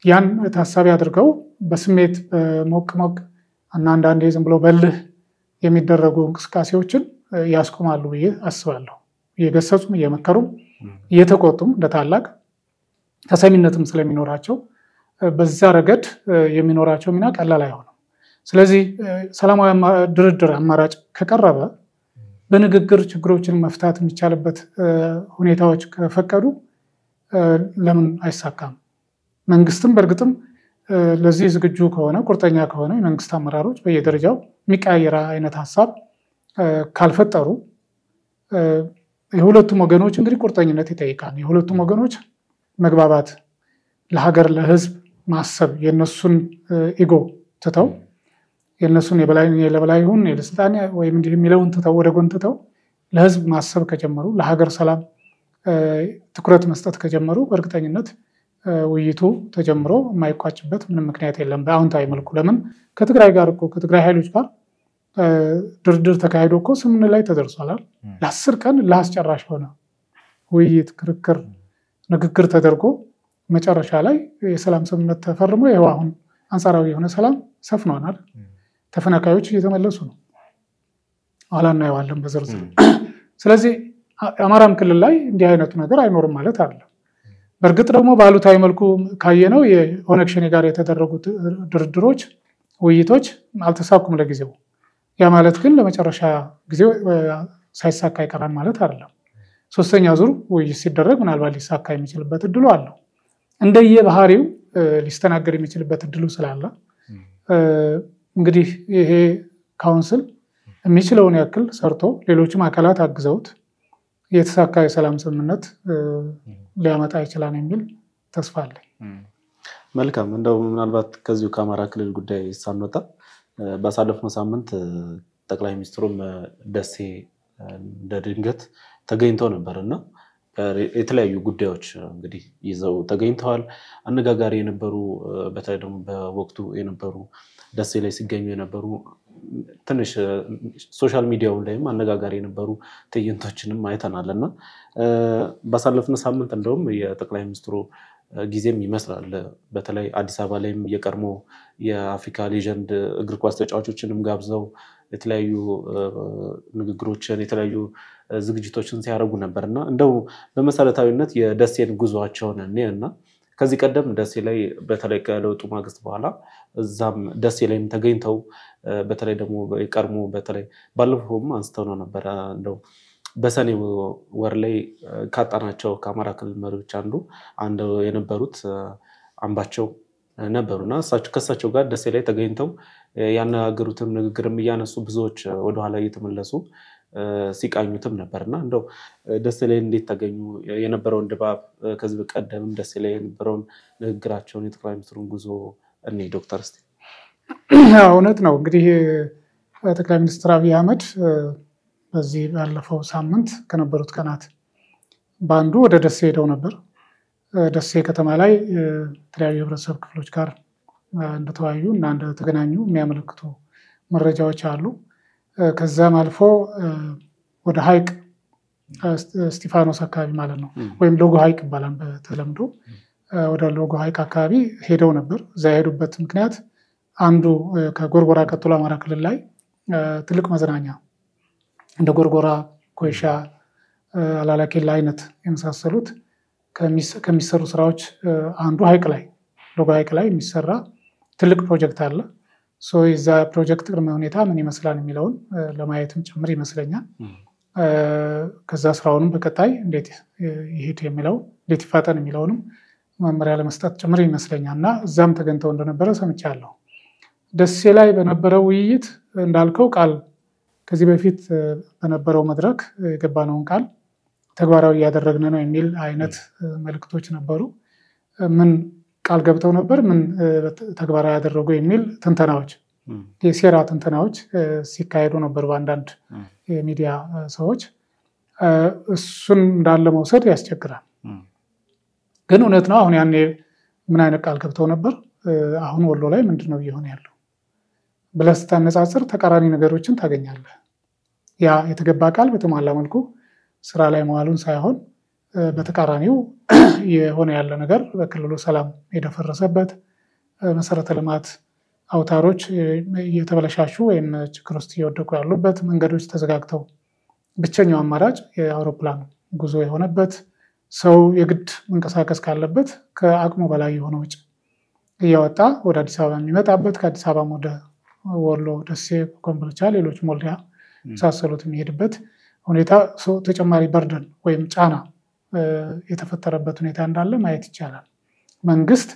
ያን ታሳቢ አድርገው በስሜት ሞቅ ሞቅ እና አንዳንዴ ዝም ብሎ በልህ የሚደረጉ እንቅስቃሴዎችን ያስቆማሉ ብዬ አስባለሁ። እየገሰጹም እየመከሩም እየተቆጡም እንደ ታላቅ ተሰሚነትም ስለሚኖራቸው በዛ ረገድ የሚኖራቸው ሚና ቀላል አይሆንም። ስለዚህ ሰላማዊ ድርድር አማራጭ ከቀረበ በንግግር ችግሮችን መፍታት የሚቻልበት ሁኔታዎች ከፈቀዱ ለምን አይሳካም? መንግስትም በእርግጥም ለዚህ ዝግጁ ከሆነ ቁርጠኛ ከሆነ የመንግስት አመራሮች በየደረጃው የሚቀያየር አይነት ሀሳብ ካልፈጠሩ የሁለቱም ወገኖች እንግዲህ ቁርጠኝነት ይጠይቃል። የሁለቱም ወገኖች መግባባት፣ ለሀገር ለህዝብ ማሰብ የነሱን ኢጎ ትተው የእነሱን የበላይ ይሁን የስልጣን ወይም እንዲህ የሚለውን ትተው ወደ ጎን ትተው ለህዝብ ማሰብ ከጀመሩ ለሀገር ሰላም ትኩረት መስጠት ከጀመሩ በእርግጠኝነት ውይይቱ ተጀምሮ የማይቋጭበት ምንም ምክንያት የለም። በአዎንታዊ መልኩ ለምን ከትግራይ ጋር እኮ ከትግራይ ኃይሎች ጋር ድርድር ተካሂዶ እኮ ስምምነት ላይ ተደርሷላል። ለአስር ቀን ለአስጨራሽ ሆነ ውይይት፣ ክርክር፣ ንግግር ተደርጎ መጨረሻ ላይ የሰላም ስምምነት ተፈርሞ ይኸው አሁን አንጻራዊ የሆነ ሰላም ሰፍኗናል። ተፈናቃዮች እየተመለሱ ነው። ኋላ እናየዋለን በዝርዝር። ስለዚህ አማራም ክልል ላይ እንዲህ አይነቱ ነገር አይኖርም ማለት አይደለም። በእርግጥ ደግሞ በአሉታዊ መልኩ ካየነው የኦነግ ሸኔ ጋር የተደረጉት ድርድሮች፣ ውይይቶች አልተሳኩም ለጊዜው። ያ ማለት ግን ለመጨረሻ ጊዜ ሳይሳካ ይቀራል ማለት አይደለም። ሶስተኛ ዙር ውይይት ሲደረግ ምናልባት ሊሳካ የሚችልበት እድሉ አለው። እንደየ ባህሪው ሊስተናገድ የሚችልበት እድሉ ስላለ እንግዲህ ይሄ ካውንስል የሚችለውን ያክል ሰርቶ ሌሎችም አካላት አግዘውት የተሳካ የሰላም ስምምነት ሊያመጣ ይችላል የሚል ተስፋ አለኝ። መልካም። እንደው ምናልባት ከዚሁ ከአማራ ክልል ጉዳይ ሳንወጣ ባሳለፍነው ሳምንት ጠቅላይ ሚኒስትሩም ደሴ እንደ ድንገት ተገኝተው ነበር እና የተለያዩ ጉዳዮች እንግዲህ ይዘው ተገኝተዋል። አነጋጋሪ የነበሩ በተለይ ደግሞ በወቅቱ የነበሩ ደሴ ላይ ሲገኙ የነበሩ ትንሽ social media ውን ላይም አነጋጋሪ የነበሩ ትዕይንቶችንም አይተናል እና ባሳለፍነው ሳምንት እንደውም የጠቅላይ ሚኒስትሩ ጊዜም ይመስላል። በተለይ አዲስ አበባ ላይም የቀድሞ የአፍሪካ legend እግር ኳስ ተጫዋቾችንም ጋብዘው የተለያዩ ንግግሮችን የተለያዩ ዝግጅቶችን ሲያደርጉ ነበር እና እንደው በመሰረታዊነት የደሴን ጉዟቸውን እኔ እና ከዚህ ቀደም ደሴ ላይ በተለይ ከለውጡ ማግስት በኋላ እዛም ደሴ ላይም ተገኝተው በተለይ ደግሞ የቀድሞ በተለይ ባለፈውም አንስተው ነው ነበረ። እንደው በሰኔ ወር ላይ ካጣናቸው ከአማራ ክልል መሪዎች አንዱ አንዱ የነበሩት አምባቸው ነበሩና ከእሳቸው ጋር ደሴ ላይ ተገኝተው ያነጋገሩትን ንግግርም እያነሱ ብዙዎች ወደኋላ እየተመለሱ ሲቃኙትም ነበር እና እንደው ደሴ ላይ እንዴት ተገኙ? የነበረውን ድባብ ከዚህ ቀደምም ደሴ ላይ የነበረውን ንግግራቸውን የጠቅላይ ሚኒስትሩን ጉዞ እኔ ዶክተር እስቲ እውነት ነው እንግዲህ ጠቅላይ ሚኒስትር አብይ አህመድ በዚህ ባለፈው ሳምንት ከነበሩት ቀናት በአንዱ ወደ ደሴ ሄደው ነበር። ደሴ ከተማ ላይ የተለያዩ የህብረተሰብ ክፍሎች ጋር እንደተወያዩ እና እንደተገናኙ የሚያመለክቱ መረጃዎች አሉ። ከዛም አልፎ ወደ ሀይቅ እስጢፋኖስ አካባቢ ማለት ነው ወይም ሎጎ ሀይቅ ይባላል በተለምዶ ወደ ሎጎ ሀይቅ አካባቢ ሄደው ነበር። እዛ የሄዱበት ምክንያት አንዱ ከጎርጎራ ቀጥሎ አማራ ክልል ላይ ትልቅ መዝናኛ እንደ ጎርጎራ፣ ኮይሻ፣ ሀላላ ኬላ አይነት የመሳሰሉት ከሚሰሩ ስራዎች አንዱ ሀይቅ ላይ ሎጎ ሀይቅ ላይ የሚሰራ ትልቅ ፕሮጀክት አለ። የዛ ፕሮጀክት ቅድመ ሁኔታ ምን ይመስላል የሚለውን ለማየትም ጭምር ይመስለኛል። ከዛ ስራውንም በቀጣይ እንዴት ይሄድ የሚለው እንዴት ይፋጠን የሚለውንም መመሪያ ለመስጠት ጭምር ይመስለኛል እና እዛም ተገኝተው እንደነበረ ሰምቻለሁ። ደሴ ላይ በነበረው ውይይት እንዳልከው ቃል ከዚህ በፊት በነበረው መድረክ የገባነውን ቃል ተግባራዊ እያደረግን ነው የሚል አይነት መልእክቶች ነበሩ። ምን ቃል ገብተው ነበር፣ ምን ተግባራዊ ያደረጉ የሚል ትንተናዎች፣ የሴራ ትንተናዎች ሲካሄዱ ነበር በአንዳንድ የሚዲያ ሰዎች። እሱን እንዳለ መውሰድ ያስቸግራል። ግን እውነት ነው። አሁን ያኔ ምን አይነት ቃል ገብተው ነበር፣ አሁን ወሎ ላይ ምንድን ነው እየሆነ ያለው ብለህ ስታነጻጽር ተቃራኒ ነገሮችን ታገኛለህ። ያ የተገባ ቃል በተሟላ መልኩ ስራ ላይ መዋሉን ሳይሆን በተቃራኒው የሆነ ያለ ነገር በክልሉ ሰላም የደፈረሰበት መሰረተ ልማት አውታሮች እየተበለሻሹ ወይም ችግር ውስጥ እየወደቁ ያሉበት፣ መንገዶች ተዘጋግተው ብቸኛው አማራጭ የአውሮፕላን ጉዞ የሆነበት፣ ሰው የግድ መንቀሳቀስ ካለበት ከአቅሙ በላይ የሆነ ወጪ እያወጣ ወደ አዲስ አበባ የሚመጣበት ከአዲስ አበባም ወደ ወሎ፣ ደሴ፣ ኮምቦልቻ፣ ሌሎች ሞልዲያ የመሳሰሉት የሚሄድበት ሁኔታ ተጨማሪ በርደን ወይም ጫና የተፈጠረበት ሁኔታ እንዳለ ማየት ይቻላል። መንግስት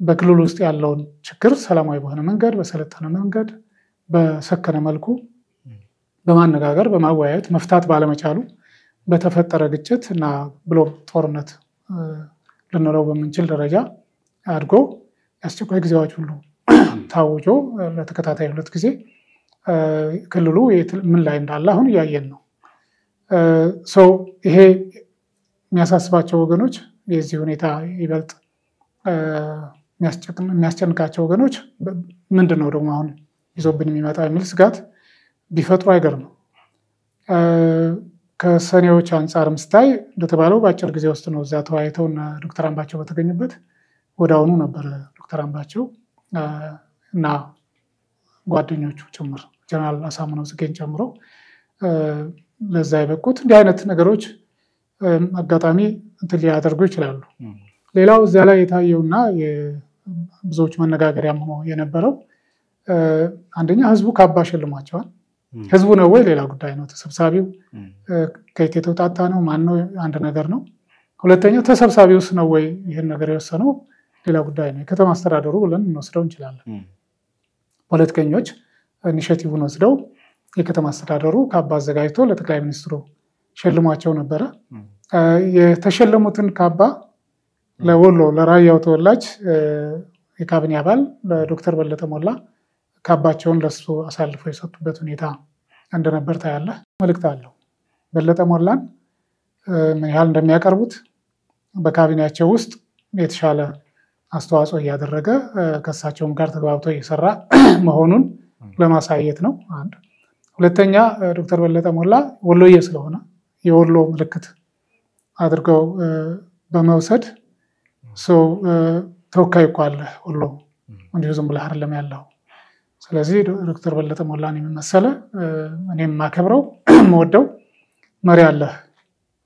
በክልል ውስጥ ያለውን ችግር ሰላማዊ በሆነ መንገድ፣ በሰለጠነ መንገድ፣ በሰከነ መልኩ በማነጋገር በማወያየት መፍታት ባለመቻሉ በተፈጠረ ግጭት እና ብሎም ጦርነት ልንለው በምንችል ደረጃ አድጎ የአስቸኳይ ጊዜ አዋጅ ሁሉ ታውጆ ለተከታታይ ሁለት ጊዜ ክልሉ ምን ላይ እንዳለ አሁን እያየን ነው። ይሄ የሚያሳስባቸው ወገኖች የዚህ ሁኔታ ይበልጥ የሚያስጨንቃቸው ወገኖች ምንድን ነው ደግሞ አሁን ይዞብን የሚመጣው የሚል ስጋት ቢፈጥሩ አይገርምም። ከሰኔዎች አንጻርም ስታይ እንደተባለው በአጭር ጊዜ ውስጥ ነው እዛ ተወያይተው እና ዶክተር አምባቸው በተገኙበት ወደ አሁኑ ነበረ ዶክተር አምባቸው እና ጓደኞቹ ጭምር ጀነራል አሳምነው ጽጌን ጨምሮ ለዛ የበቁት እንዲህ አይነት ነገሮች አጋጣሚ እንትን ሊያደርጉ ይችላሉ። ሌላው እዚያ ላይ የታየውና ብዙዎች መነጋገሪያም ሆኖ የነበረው አንደኛ ህዝቡ ካባ ሸልሟቸዋል። ህዝቡ ነው ወይ ሌላ ጉዳይ ነው። ተሰብሳቢው ከየት የተውጣጣ ነው ማን ነው አንድ ነገር ነው። ሁለተኛ ተሰብሳቢውስ ነው ወይ ይህን ነገር የወሰነው ሌላ ጉዳይ ነው። የከተማ አስተዳደሩ ብለን እንወስደው እንችላለን። ፖለቲከኞች initiative ን ወስደው የከተማ አስተዳደሩ ካባ አዘጋጅቶ ለጠቅላይ ሚኒስትሩ ሸልሟቸው ነበረ። የተሸለሙትን ካባ ለወሎ ለራያው ተወላጅ የካቢኔ አባል ለዶክተር በለጠ ሞላ ካባቸውን ለሱ አሳልፈው የሰጡበት ሁኔታ እንደነበር ታያለህ። መልእክት አለው። በለጠ ሞላን ምን ያህል እንደሚያቀርቡት በካቢኔያቸው ውስጥ የተሻለ አስተዋጽኦ እያደረገ ከእሳቸውም ጋር ተግባብቶ እየሰራ መሆኑን ለማሳየት ነው። አንድ ሁለተኛ ዶክተር በለጠ ሞላ ወሎዬ ስለሆነ የወሎ ምልክት አድርገው በመውሰድ ተወካይ እኮ አለ ወሎ እንዲሁ ዝም ብለህ አይደለም ያለው። ስለዚህ ዶክተር በለጠ ሞላን የሚመሰለ እኔም የማከብረው የምወደው መሪ አለህ።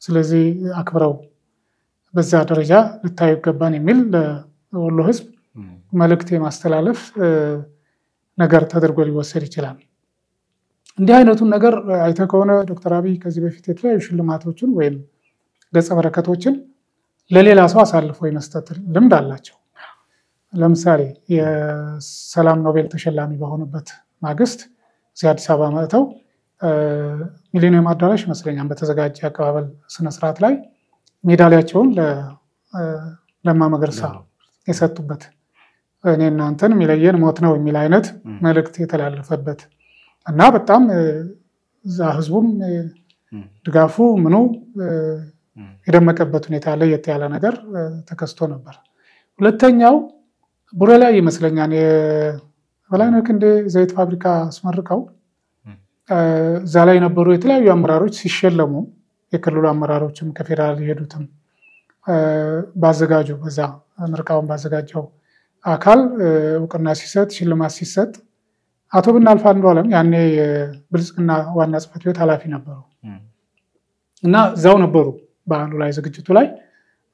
ስለዚህ አክብረው በዛ ደረጃ ልታዩ ይገባን የሚል ለወሎ ሕዝብ መልእክት የማስተላለፍ ነገር ተደርጎ ሊወሰድ ይችላል። እንዲህ አይነቱን ነገር አይተህ ከሆነ ዶክተር አብይ ከዚህ በፊት የተለያዩ ሽልማቶችን ወይም ገጸ በረከቶችን ለሌላ ሰው አሳልፎ የመስጠት ልምድ አላቸው። ለምሳሌ የሰላም ኖቤል ተሸላሚ በሆኑበት ማግስት እዚህ አዲስ አበባ መጥተው ሚሊኒየም አዳራሽ ይመስለኛል በተዘጋጀ አቀባበል ስነስርዓት ላይ ሜዳሊያቸውን ለማ መገርሳ የሰጡበት እኔ እናንተን የሚለየን ሞት ነው የሚል አይነት መልእክት የተላለፈበት እና በጣም እዛ ህዝቡም ድጋፉ ምኑ የደመቀበት ሁኔታ ለየት ያለ ነገር ተከስቶ ነበር። ሁለተኛው ቡሬ ላይ ይመስለኛል የበላይነህ ክንዴ ዘይት ፋብሪካ አስመርቀው እዛ ላይ የነበሩ የተለያዩ አመራሮች ሲሸለሙ የክልሉ አመራሮችም ከፌዴራል የሄዱትም ባዘጋጁ በዛ ምርቃውን ባዘጋጀው አካል እውቅና ሲሰጥ ሽልማት ሲሰጥ አቶ ብናልፍ አንዱዓለም ያኔ የብልጽግና ዋና ጽሕፈት ቤት ኃላፊ ነበሩ እና እዛው ነበሩ በዓሉ ላይ ዝግጅቱ ላይ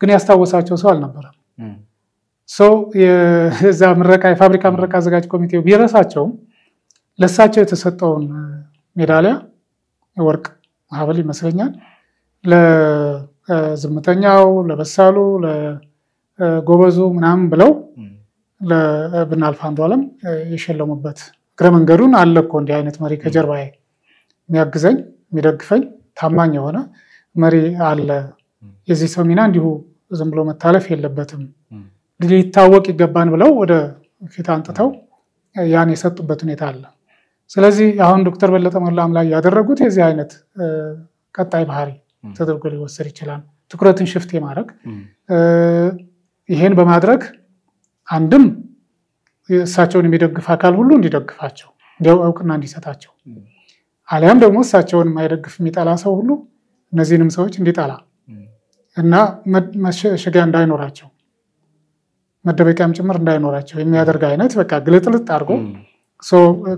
ግን ያስታወሳቸው ሰው አልነበረም። ሰው የዛ ምረቃ የፋብሪካ ምረቃ አዘጋጅ ኮሚቴው ቢረሳቸውም ለእሳቸው የተሰጠውን ሜዳሊያ የወርቅ ሀብል ይመስለኛል ለዝምተኛው፣ ለበሳሉ፣ ለጎበዙ ምናምን ብለው ለብናልፍ አንዱዓለም የሸለሙበት እግረ መንገዱን አለ እኮ እንዲህ አይነት መሪ ከጀርባዬ የሚያግዘኝ የሚደግፈኝ ታማኝ የሆነ መሪ አለ። የዚህ ሰው ሚና እንዲሁ ዝም ብሎ መታለፍ የለበትም ሊታወቅ ይገባን ብለው ወደ ፊት አንጥተው ያን የሰጡበት ሁኔታ አለ። ስለዚህ አሁን ዶክተር በለጠ ሞላም ላይ ያደረጉት የዚህ አይነት ቀጣይ ባህሪ ተደርጎ ሊወሰድ ይችላል። ትኩረትን ሽፍት የማድረግ ይሄን በማድረግ አንድም እሳቸውን የሚደግፍ አካል ሁሉ እንዲደግፋቸው እውቅና እንዲሰጣቸው። አሊያም ደግሞ እሳቸውን የማይደግፍ የሚጠላ ሰው ሁሉ እነዚህንም ሰዎች እንዲጠላ እና መሸሸጊያ እንዳይኖራቸው መደበቂያም ጭምር እንዳይኖራቸው የሚያደርግ አይነት በቃ ግልጥልጥ አድርጎ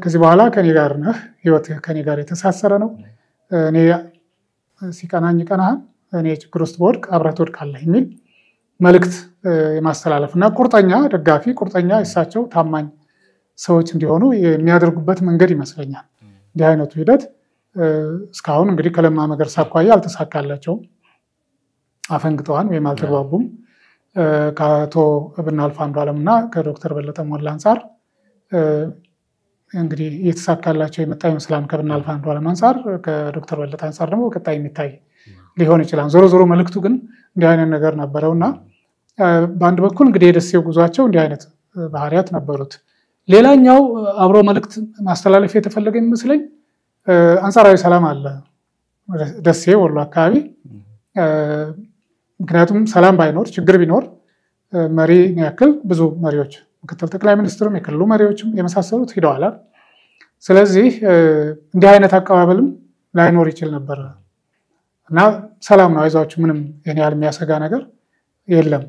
ከዚህ በኋላ ከኔ ጋር ነህ፣ ህይወት ከኔ ጋር የተሳሰረ ነው፣ እኔ ሲቀናኝ ይቀናሃል፣ እኔ ችግር ውስጥ በወድቅ አብረህ ትወድቃለህ የሚል መልእክት የማስተላለፍ እና ቁርጠኛ ደጋፊ፣ ቁርጠኛ እሳቸው ታማኝ ሰዎች እንዲሆኑ የሚያደርጉበት መንገድ ይመስለኛል። እንዲህ አይነቱ ሂደት እስካሁን እንግዲህ ከለማ መገርሳ አኳያ አልተሳካላቸውም። አፈንግጠዋል ወይም አልተግባቡም። ከአቶ ብናልፍ አንዱዓለም እና ከዶክተር በለጠ ሞላ አንጻር እንግዲህ እየተሳካላቸው የመጣ ይመስላል። ከብናልፍ አንዱዓለም አንጻር፣ ከዶክተር በለጠ አንጻር ደግሞ ቀጣይ የሚታይ ሊሆን ይችላል። ዞሮ ዞሮ መልዕክቱ ግን እንዲህ አይነት ነገር ነበረው እና በአንድ በኩል እንግዲህ የደሴው ጉዟቸው እንዲህ አይነት ባህሪያት ነበሩት። ሌላኛው አብሮ መልዕክት ማስተላለፍ የተፈለገ የሚመስለኝ አንጻራዊ ሰላም አለ ደሴ ወሎ አካባቢ። ምክንያቱም ሰላም ባይኖር ችግር ቢኖር መሪ ያክል ብዙ መሪዎች ምክትል ጠቅላይ ሚኒስትሩም የክልሉ መሪዎችም የመሳሰሉት ሂደዋል። ስለዚህ እንዲህ አይነት አቀባበልም ላይኖር ይችል ነበር እና ሰላም ነው፣ አይዟችሁ፣ ምንም ይህን ያህል የሚያሰጋ ነገር የለም።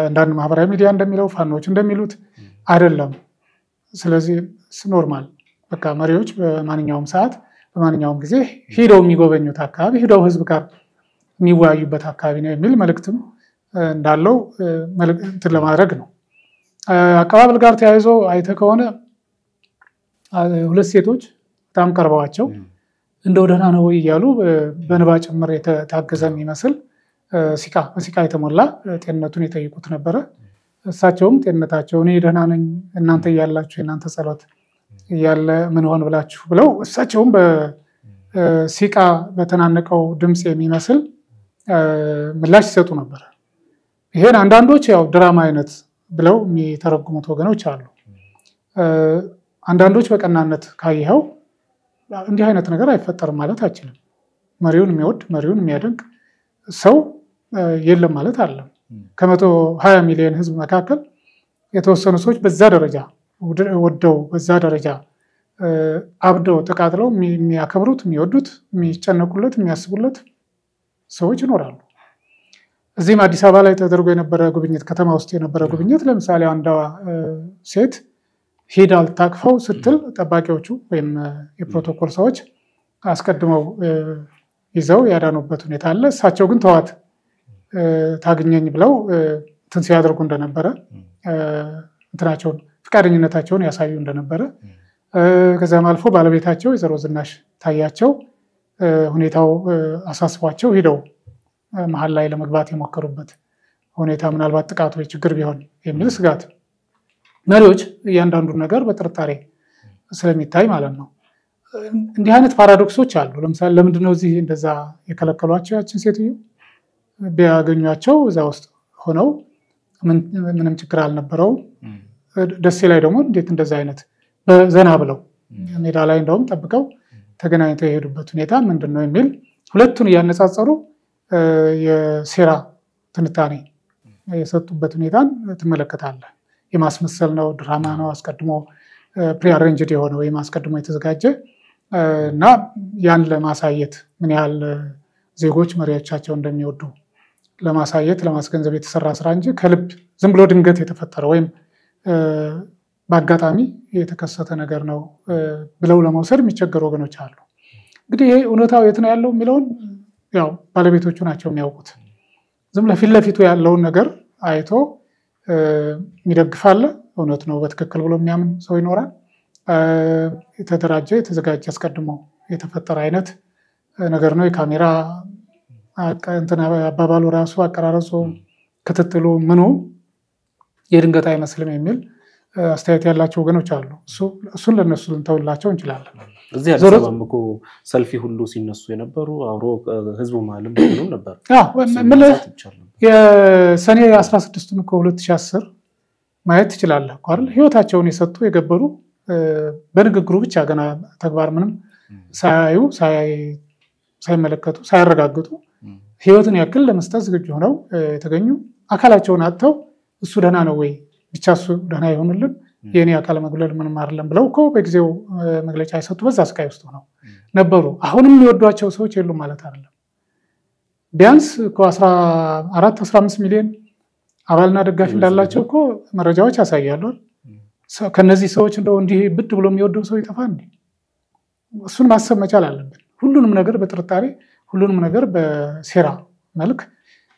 አንዳንድ ማህበራዊ ሚዲያ እንደሚለው ፋኖች እንደሚሉት አይደለም። ስለዚህ normal በቃ መሪዎች በማንኛውም ሰዓት በማንኛውም ጊዜ ሂደው የሚጎበኙት አካባቢ ሂደው ህዝብ ጋር የሚወያዩበት አካባቢ ነው የሚል መልእክትም እንዳለው እንትን ለማድረግ ነው። አቀባበል ጋር ተያይዞ አይተህ ከሆነ ሁለት ሴቶች በጣም ቀርበዋቸው እንደው ደህና ነው እያሉ በንባ ጭምር የታገዘ የሚመስል ሲቃ በሲቃ የተሞላ ጤንነቱን የጠይቁት ነበረ። እሳቸውም ጤንነታቸው እኔ ደህና ነኝ እናንተ እያላችሁ የእናንተ ጸሎት እያለ ምን ሆን ብላችሁ ብለው እሳቸውም በሲቃ በተናነቀው ድምፅ የሚመስል ምላሽ ሲሰጡ ነበር። ይሄን አንዳንዶች ያው ድራማ አይነት ብለው የሚተረጉሙት ወገኖች አሉ። አንዳንዶች በቀናነት ካየኸው እንዲህ አይነት ነገር አይፈጠርም ማለት አይችልም። መሪውን የሚወድ መሪውን የሚያደንቅ ሰው የለም ማለት አለም። ከመቶ ሀያ ሚሊዮን ህዝብ መካከል የተወሰኑ ሰዎች በዛ ደረጃ ወደው በዛ ደረጃ አብደው ተቃጥለው የሚያከብሩት፣ የሚወዱት፣ የሚጨነቁለት፣ የሚያስቡለት ሰዎች ይኖራሉ። እዚህም አዲስ አበባ ላይ ተደርጎ የነበረ ጉብኝት፣ ከተማ ውስጥ የነበረ ጉብኝት ለምሳሌ አንዷ ሴት ሄዳ አልታቅፈው ስትል ጠባቂዎቹ ወይም የፕሮቶኮል ሰዎች አስቀድመው ይዘው ያዳኑበት ሁኔታ አለ። እሳቸው ግን ተዋት ታግኘኝ ብለው እንትን ሲያደርጉ እንደነበረ እንትናቸውን ፈቃደኝነታቸውን ያሳዩ እንደነበረ ከዚያም አልፎ ባለቤታቸው ወይዘሮ ዝናሽ ታያቸው ሁኔታው አሳስቧቸው ሂደው መሀል ላይ ለመግባት የሞከሩበት ሁኔታ ምናልባት ወይ ችግር ቢሆን የሚል ስጋት መሪዎች እያንዳንዱን ነገር በጥርጣሬ ስለሚታይ ማለት ነው። እንዲህ አይነት ፓራዶክሶች አሉ። ለምሳሌ ለምንድነው እዚህ እንደዛ የከለከሏቸው? ያችን ሴትዮ ቢያገኟቸው እዛ ውስጥ ሆነው ምንም ችግር አልነበረውም። ደሴ ላይ ደግሞ እንዴት እንደዛ አይነት ዘና ብለው ሜዳ ላይ እንደውም ጠብቀው ተገናኝተው የሄዱበት ሁኔታ ምንድን ነው የሚል ሁለቱን እያነጻጸሩ የሴራ ትንታኔ የሰጡበት ሁኔታን ትመለከታለህ። የማስመሰል ነው፣ ድራማ ነው፣ አስቀድሞ prearranged የሆነ ወይም አስቀድሞ የተዘጋጀ እና ያን ለማሳየት ምን ያህል ዜጎች መሪዎቻቸው እንደሚወዱ ለማሳየት ለማስገንዘብ የተሰራ ስራ እንጂ ከልብ ዝም ብሎ ድንገት የተፈጠረ ወይም በአጋጣሚ የተከሰተ ነገር ነው ብለው ለመውሰድ የሚቸገሩ ወገኖች አሉ። እንግዲህ ይሄ እውነታው የት ነው ያለው የሚለውን ያው ባለቤቶቹ ናቸው የሚያውቁት። ዝም ለፊት ለፊቱ ያለውን ነገር አይቶ የሚደግፋለ እውነት ነው በትክክል ብሎ የሚያምን ሰው ይኖራል። የተደራጀ የተዘጋጀ አስቀድሞ የተፈጠረ አይነት ነገር ነው። የካሜራ አባባሉ ራሱ አቀራረጹ፣ ክትትሉ ምኑ የድንገት አይመስልም የሚል አስተያየት ያላቸው ወገኖች አሉ። እሱን ለነሱ ልንተውላቸው እንችላለን። እዚህ አዲስ አበባም እኮ ሰልፊ ሁሉ ሲነሱ የነበሩ አብሮ ህዝቡ መሀልም ሆኖም ነበር። የሰኔ 16ቱን እኮ 2010 ማየት ትችላለህ? ህይወታቸውን የሰጡ የገበሩ በንግግሩ ብቻ ገና ተግባር ምንም ሳያዩ ሳይመለከቱ ሳያረጋግጡ ህይወትን ያክል ለመስጠት ዝግጁ ሆነው የተገኙ አካላቸውን አጥተው እሱ ደህና ነው ወይ ብቻ እሱ ደህና ይሆንልን የእኔ አካል መጉለል ምንም አይደለም ብለው እኮ በጊዜው መግለጫ የሰጡ በዛ ስቃይ ውስጥ ሆነው ነበሩ። አሁንም የሚወዷቸው ሰዎች የሉም ማለት አይደለም። ቢያንስ እኮ 14 15 ሚሊዮን አባልና ደጋፊ እንዳላቸው እኮ መረጃዎች ያሳያሉ። ከነዚህ ሰዎች እንደው እንዲህ ብድ ብሎ የሚወደው ሰው ይጠፋ እንዴ? እሱን ማሰብ መቻል አለብን። ሁሉንም ነገር በጥርጣሬ ሁሉንም ነገር በሴራ መልክ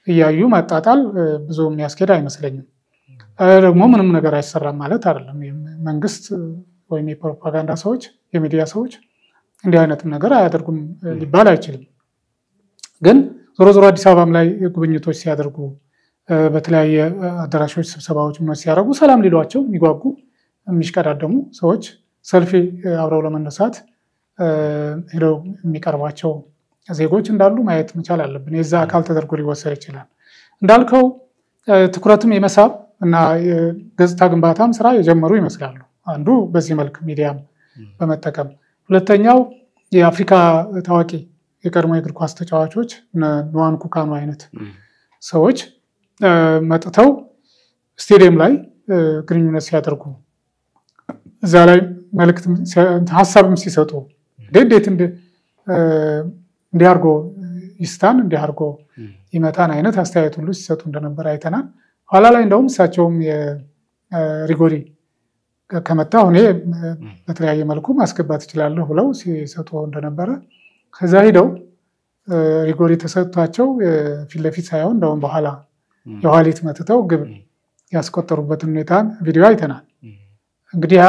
እያዩ ማጣጣል ብዙ የሚያስኬድ አይመስለኝም። ደግሞ ምንም ነገር አይሰራም ማለት አይደለም። መንግስት ወይም የፕሮፓጋንዳ ሰዎች፣ የሚዲያ ሰዎች እንዲህ አይነትም ነገር አያደርጉም ሊባል አይችልም። ግን ዞሮ ዞሮ አዲስ አበባም ላይ ጉብኝቶች ሲያደርጉ በተለያየ አዳራሾች ስብሰባዎች ሲያደርጉ ሰላም ሊሏቸው የሚጓጉ የሚሽቀዳደሙ ሰዎች ሰልፊ አብረው ለመነሳት ሄደው የሚቀርቧቸው ዜጎች እንዳሉ ማየት መቻል አለብን። የዛ አካል ተደርጎ ሊወሰድ ይችላል። እንዳልከው ትኩረትም የመሳብ እና የገጽታ ግንባታም ስራ የጀመሩ ይመስላሉ። አንዱ በዚህ መልክ ሚዲያም በመጠቀም ሁለተኛው የአፍሪካ ታዋቂ የቀድሞ የእግር ኳስ ተጫዋቾች ንዋንኩ ካኑ አይነት ሰዎች መጥተው ስቴዲየም ላይ ግንኙነት ሲያደርጉ እዛ ላይ መልዕክት ሀሳብም ሲሰጡ እንዴት እንዲህ አድርጎ ይስታን እንዲህ አድርጎ ይመታን አይነት አስተያየት ሁሉ ሲሰጡ እንደነበር አይተናል። ኋላ ላይ እንደውም እሳቸውም የሪጎሪ ከመታ እኔ በተለያየ መልኩ ማስገባት እችላለሁ ብለው ሲሰጡ እንደነበረ ከዛ ሂደው ሪጎሪ ተሰጥቷቸው ፊት ለፊት ሳይሆን እንደውም በኋላ የኋሊት መትተው ግብ ያስቆጠሩበትን ሁኔታ ቪዲዮ አይተናል። እንግዲህ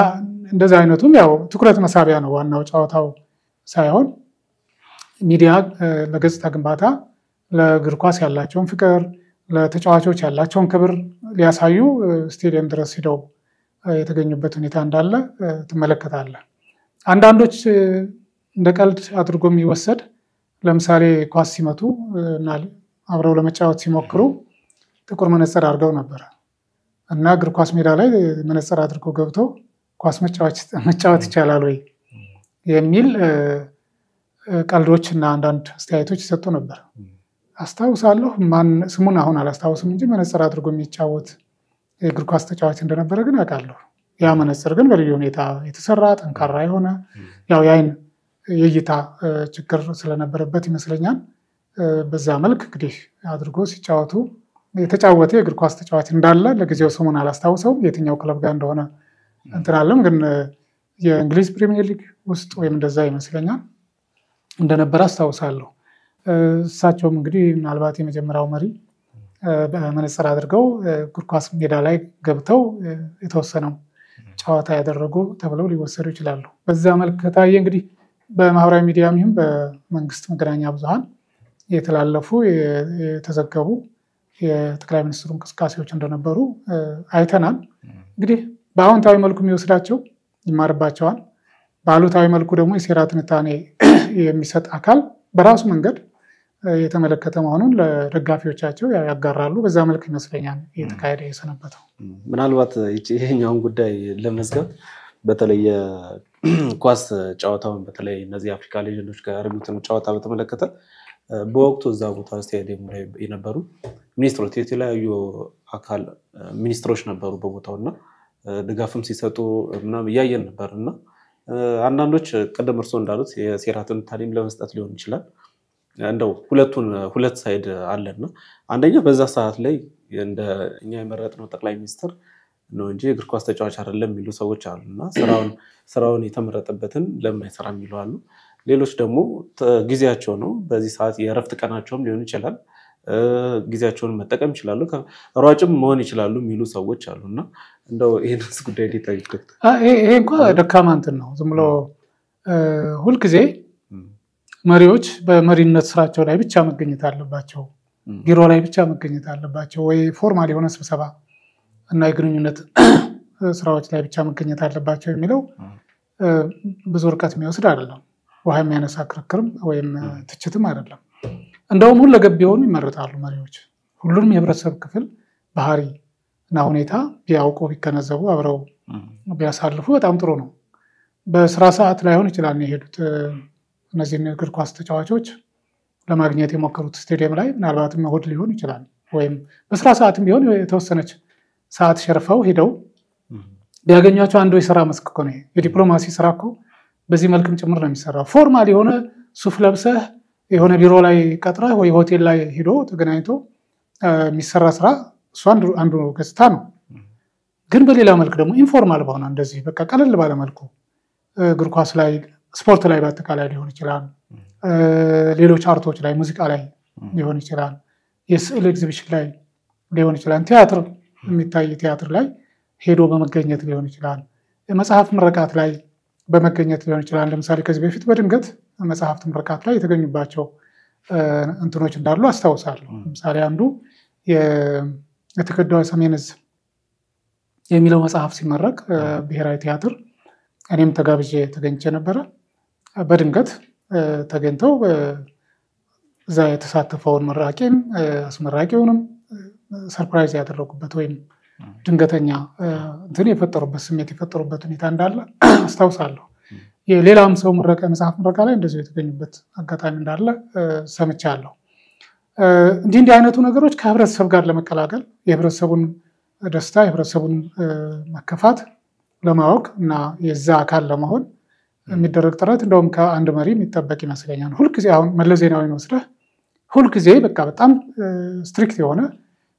እንደዚህ አይነቱም ያው ትኩረት መሳቢያ ነው ዋናው ጨዋታው ሳይሆን ሚዲያ ለገጽታ ግንባታ ለእግር ኳስ ያላቸውን ፍቅር፣ ለተጫዋቾች ያላቸውን ክብር ሊያሳዩ ስቴዲየም ድረስ ሂደው የተገኙበት ሁኔታ እንዳለ ትመለከታለህ። አንዳንዶች እንደ ቀልድ አድርጎ የሚወሰድ ለምሳሌ ኳስ ሲመቱ እና አብረው ለመጫወት ሲሞክሩ ጥቁር መነጽር አድርገው ነበረ እና እግር ኳስ ሜዳ ላይ መነጽር አድርገው ገብተው ኳስ መጫወት ይቻላል ወይ የሚል ቀልዶች እና አንዳንድ አስተያየቶች ይሰጡ ነበር። አስታውሳለሁ። ማን ስሙን አሁን አላስታውስም እንጂ መነጽር አድርጎ የሚጫወት የእግር ኳስ ተጫዋች እንደነበረ ግን አውቃለሁ። ያ መነጽር ግን በልዩ ሁኔታ የተሰራ ጠንካራ የሆነ ያው የአይን የእይታ ችግር ስለነበረበት ይመስለኛል በዛ መልክ እንግዲህ አድርጎ ሲጫወቱ የተጫወተ የእግር ኳስ ተጫዋች እንዳለ ለጊዜው ስሙን አላስታውሰውም፣ የትኛው ክለብ ጋር እንደሆነ እንትን አለም፣ ግን የእንግሊዝ ፕሪሚየር ሊግ ውስጥ ወይም እንደዛ ይመስለኛል እንደነበረ አስታውሳለሁ። እሳቸውም እንግዲህ ምናልባት የመጀመሪያው መሪ በመነጽር አድርገው እግር ኳስ ሜዳ ላይ ገብተው የተወሰነው ጨዋታ ያደረጉ ተብለው ሊወሰዱ ይችላሉ። በዛ መልክ ከታየ እንግዲህ በማህበራዊ ሚዲያም ይሁን በመንግስት መገናኛ ብዙኃን የተላለፉ የተዘገቡ የጠቅላይ ሚኒስትሩ እንቅስቃሴዎች እንደነበሩ አይተናል። እንግዲህ በአዎንታዊ መልኩ የሚወስዳቸው ይማርባቸዋል። በአሉታዊ መልኩ ደግሞ የሴራ ትንታኔ የሚሰጥ አካል በራሱ መንገድ የተመለከተ መሆኑን ለደጋፊዎቻቸው ያጋራሉ። በዛ መልክ ይመስለኛል እየተካሄደ የሰነበተው። ምናልባት ይሄኛውን ጉዳይ ለመዝገብ በተለይ የኳስ ጨዋታውን በተለይ እነዚህ የአፍሪካ ሌጀንዶች ጋር ያደረጉትን ጨዋታ በተመለከተ በወቅቱ እዛ ቦታ ስታዲየም ላይ የነበሩ ሚኒስትሮች የተለያዩ አካል ሚኒስትሮች ነበሩ በቦታው እና ድጋፍም ሲሰጡ ምናምን እያየን ነበር እና አንዳንዶች ቅድም እርስዎ እንዳሉት የሴራ ትንታኔም ለመስጠት ሊሆን ይችላል እንደው ሁለቱን ሁለት ሳይድ አለና አንደኛ በዛ ሰዓት ላይ እንደ እኛ የመረጥነው ጠቅላይ ሚኒስትር ነው እንጂ እግር ኳስ ተጫዋች አይደለም የሚሉ ሰዎች አሉ እና ስራውን የተመረጠበትን ለምን አይሰራ የሚሉ አሉ። ሌሎች ደግሞ ጊዜያቸው ነው፣ በዚህ ሰዓት የእረፍት ቀናቸውም ሊሆን ይችላል፣ ጊዜያቸውን መጠቀም ይችላሉ፣ ሯጭም መሆን ይችላሉ የሚሉ ሰዎች አሉ። እና እንደው ይህንስ ጉዳይ አዩት? ይሄ እንኳ ደካማ እንትን ነው። ዝም ብሎ ሁልጊዜ መሪዎች በመሪነት ስራቸው ላይ ብቻ መገኘት አለባቸው፣ ቢሮ ላይ ብቻ መገኘት አለባቸው፣ ወይ formal የሆነ ስብሰባ እና የግንኙነት ስራዎች ላይ ብቻ መገኘት አለባቸው የሚለው ብዙ ርቀት የሚወስድ አይደለም። ውሃ የሚያነሳ ክርክርም ወይም ትችትም አይደለም። እንደውም ሁለገብ ቢሆኑ ይመረጣሉ መሪዎች። ሁሉንም የህብረተሰብ ክፍል ባህሪ እና ሁኔታ ቢያውቁ ቢገነዘቡ፣ አብረው ቢያሳልፉ በጣም ጥሩ ነው። በስራ ሰዓት ላይሆን ይችላል የሄዱት እነዚህን እግር ኳስ ተጫዋቾች ለማግኘት የሞከሩት ስቴዲየም ላይ ምናልባትም እሑድ ሊሆን ይችላል። ወይም በስራ ሰዓትም ቢሆን የተወሰነች ሰዓት ሸርፈው ሄደው ቢያገኟቸው አንዱ የስራ መስክ እኮ ነው። የዲፕሎማሲ ስራ እኮ በዚህ መልክም ጭምር ነው የሚሰራው። formal የሆነ ሱፍ ለብሰህ የሆነ ቢሮ ላይ ቀጥረህ ወይ ሆቴል ላይ ሂዶ ተገናኝቶ የሚሰራ ስራ እሱ አንዱ ገጽታ ነው። ግን በሌላ መልክ ደግሞ informal በሆነ እንደዚህ በቃ ቀለል ባለ መልኩ እግር ኳስ ላይ ስፖርት ላይ በአጠቃላይ ሊሆን ይችላል። ሌሎች art ኦች ላይ ሙዚቃ ላይ ሊሆን ይችላል። የስዕል ኤግዚቢሽን ላይ ሊሆን ይችላል። ቲያትር የሚታይ ቲያትር ላይ ሄዶ በመገኘት ሊሆን ይችላል። የመጽሐፍ ምረቃት ላይ በመገኘት ሊሆን ይችላል። ለምሳሌ ከዚህ በፊት በድንገት መጽሐፍት ምረቃት ላይ የተገኙባቸው እንትኖች እንዳሉ አስታውሳለሁ። ለምሳሌ አንዱ የተከዳው ሰሜን ዕዝ የሚለው መጽሐፍ ሲመረቅ ብሔራዊ ቲያትር እኔም ተጋብዤ ተገኝቼ ነበረ። በድንገት ተገኝተው እዛ የተሳተፈውን መራቂም አስመራቂውንም surprise ያደረጉበት ወይም ድንገተኛ እንትን የፈጠሩበት ስሜት የፈጠሩበት ሁኔታ እንዳለ አስታውሳለሁ። የሌላም ሰው ምረቃ መጽሐፍ ምረቃ ላይ እንደዚሁ የተገኙበት አጋጣሚ እንዳለ ሰምቻለሁ። እንዲህ እንዲህ አይነቱ ነገሮች ከህብረተሰብ ጋር ለመቀላቀል የህብረተሰቡን ደስታ የህብረተሰቡን መከፋት ለማወቅ እና የዛ አካል ለመሆን የሚደረግ ጥረት እንደውም ከአንድ መሪ የሚጠበቅ ይመስለኛል። ሁልጊዜ አሁን መለስ ዜናዊን ወስደህ ሁልጊዜ በቃ በጣም ስትሪክት የሆነ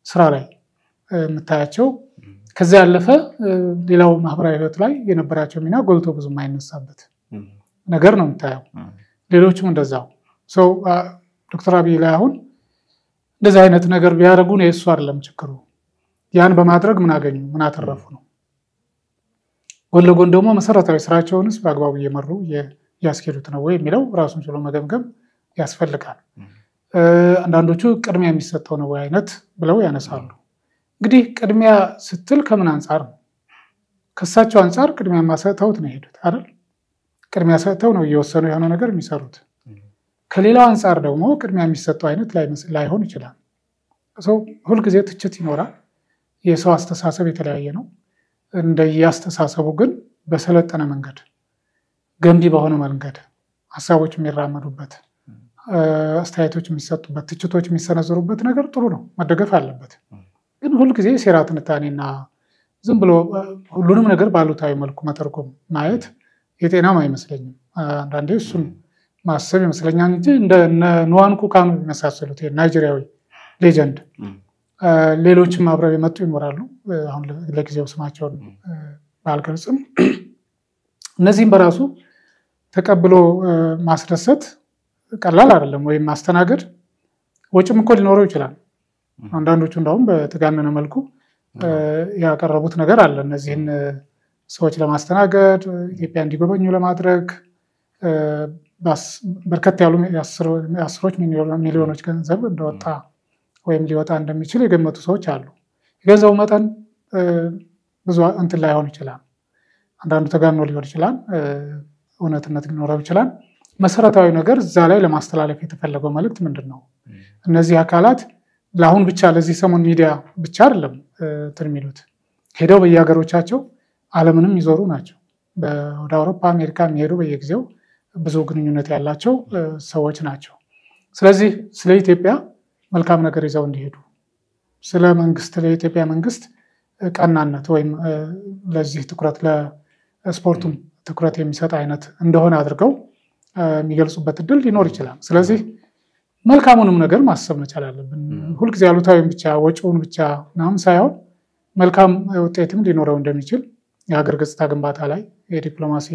ስራ ላይ የምታያቸው ከዛ ያለፈ ሌላው ማህበራዊ ህይወት ላይ የነበራቸው ሚና ጎልቶ ብዙ የማይነሳበት ነገር ነው የምታየው። ሌሎችም እንደዛው ሰው ዶክተር አብይ ላይ አሁን እንደዚህ አይነት ነገር ቢያደርጉ ነው የእሱ አይደለም ችግሩ። ያን በማድረግ ምን አገኙ? ምን አተረፉ ነው። ጎን ለጎን ደግሞ መሰረታዊ ስራቸውንስ በአግባቡ እየመሩ እያስኬዱት ነው ወይ የሚለው ራሱን ችሎ መገምገም ያስፈልጋል። አንዳንዶቹ ቅድሚያ የሚሰጠው ነው ወይ አይነት ብለው ያነሳሉ። እንግዲህ ቅድሚያ ስትል ከምን አንጻር ነው? ከእሳቸው አንጻር ቅድሚያ ማሰጥተውት ነው የሄዱት አይደል? ቅድሚያ ሰጥተው ነው እየወሰኑ የሆነ ነገር የሚሰሩት። ከሌላው አንጻር ደግሞ ቅድሚያ የሚሰጠው አይነት ላይሆን ይችላል። ሰው ሁልጊዜ ትችት ይኖራል። የሰው አስተሳሰብ የተለያየ ነው። እንደየአስተሳሰቡ ግን በሰለጠነ መንገድ ገንቢ በሆነ መንገድ ሀሳቦች የሚራመዱበት አስተያየቶች የሚሰጡበት ትችቶች የሚሰነዘሩበት ነገር ጥሩ ነው፣ መደገፍ አለበት። ግን ሁልጊዜ ሴራ ትንታኔና ዝም ብሎ ሁሉንም ነገር ባሉታዊ መልኩ መተርጎም ማየት የጤናም አይመስለኝም። አንዳንዴ እሱን ማሰብ ይመስለኛል እንጂ እንደ ንዋን ኩካኑ የመሳሰሉት ናይጄሪያዊ ሌጀንድ ሌሎችም አብረው የመጡ ይኖራሉ። አሁን ለጊዜው ስማቸውን ባልገልጽም እነዚህም በራሱ ተቀብሎ ማስደሰት ቀላል አይደለም። ወይም ማስተናገድ ወጪም እኮ ሊኖረው ይችላል። አንዳንዶቹ እንደውም በተጋነነ መልኩ ያቀረቡት ነገር አለ። እነዚህን ሰዎች ለማስተናገድ ኢትዮጵያ እንዲጎበኙ ለማድረግ በርከት ያሉ የአስሮች ሚሊዮኖች ገንዘብ እንደወጣ ወይም ሊወጣ እንደሚችል የገመቱ ሰዎች አሉ። የገንዘቡ መጠን ብዙ እንትን ላይሆን ይችላል። አንዳንዱ ተጋኖ ሊሆን ይችላል። እውነትነት ሊኖረው ይችላል። መሰረታዊ ነገር እዛ ላይ ለማስተላለፍ የተፈለገው መልእክት ምንድን ነው? እነዚህ አካላት ለአሁን ብቻ ለዚህ ሰሞን ሚዲያ ብቻ አይደለም እንትን የሚሉት ሄደው በየሀገሮቻቸው ዓለምንም ይዞሩ ናቸው። ወደ አውሮፓ፣ አሜሪካ የሚሄዱ በየጊዜው ብዙ ግንኙነት ያላቸው ሰዎች ናቸው። ስለዚህ ስለ ኢትዮጵያ መልካም ነገር ይዘው እንዲሄዱ ስለ መንግስት ለኢትዮጵያ መንግስት ቀናነት ወይም ለዚህ ትኩረት ለስፖርቱም ትኩረት የሚሰጥ አይነት እንደሆነ አድርገው የሚገልጹበት እድል ሊኖር ይችላል። ስለዚህ መልካሙንም ነገር ማሰብ መቻል አለብን። ሁልጊዜ አሉታዊም ብቻ ወጪውን ብቻ ምናምን ሳይሆን መልካም ውጤትም ሊኖረው እንደሚችል የሀገር ገጽታ ግንባታ ላይ የዲፕሎማሲ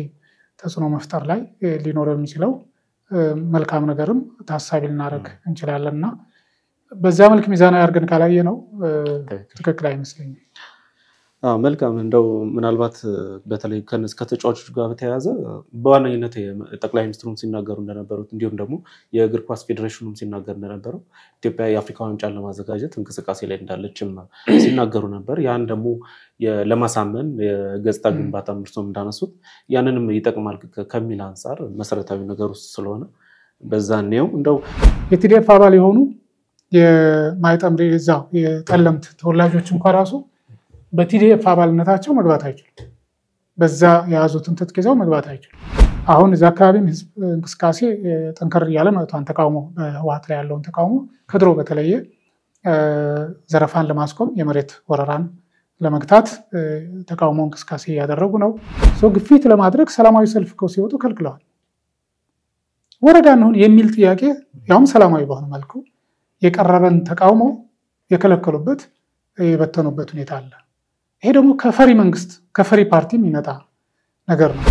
ተጽዕኖ መፍጠር ላይ ሊኖረው የሚችለው መልካም ነገርም ታሳቢ ልናደርግ እንችላለን እና በዛ መልክ ሚዛናዊ አድርገን ካላየ ነው ትክክል አይመስለኝም። መልካም እንደው ምናልባት በተለይ ከተጫዋቾች ጋር በተያያዘ በዋነኝነት ጠቅላይ ሚኒስትሩም ሲናገሩ እንደነበሩት እንዲሁም ደግሞ የእግር ኳስ ፌዴሬሽኑም ሲናገር እንደነበረው ኢትዮጵያ የአፍሪካ ዋንጫን ለማዘጋጀት እንቅስቃሴ ላይ እንዳለችም ሲናገሩ ነበር። ያን ደግሞ ለማሳመን የገጽታ ግንባታ እርሶም እንዳነሱት ያንንም ይጠቅማል ከሚል አንጻር መሰረታዊ ነገር ውስጥ ስለሆነ በዛ እንየው። እንደው የቲዲኤፍ አባል የሆኑ የማይጠምሪ እዛ የጠለምት ተወላጆች እንኳ ራሱ በቲዲኤፍ አባልነታቸው መግባት አይችሉም። በዛ የያዙትን ትጥቅ ይዘው መግባት አይችሉም። አሁን እዚ አካባቢም ህዝብ እንቅስቃሴ ጠንከር እያለ መጥቷን ተቃውሞ በህወሓት ላይ ያለውን ተቃውሞ ከድሮ በተለየ ዘረፋን ለማስቆም የመሬት ወረራን ለመግታት ተቃውሞ እንቅስቃሴ እያደረጉ ነው። ግፊት ለማድረግ ሰላማዊ ሰልፍ ሲወጡ ከልክለዋል። ወረዳ እንሁን የሚል ጥያቄ ያውም ሰላማዊ በሆነ መልኩ የቀረበን ተቃውሞ የከለከሉበት የበተኑበት ሁኔታ አለ። ይሄ ደግሞ ከፈሪ መንግስት ከፈሪ ፓርቲ የሚመጣ ነገር ነው።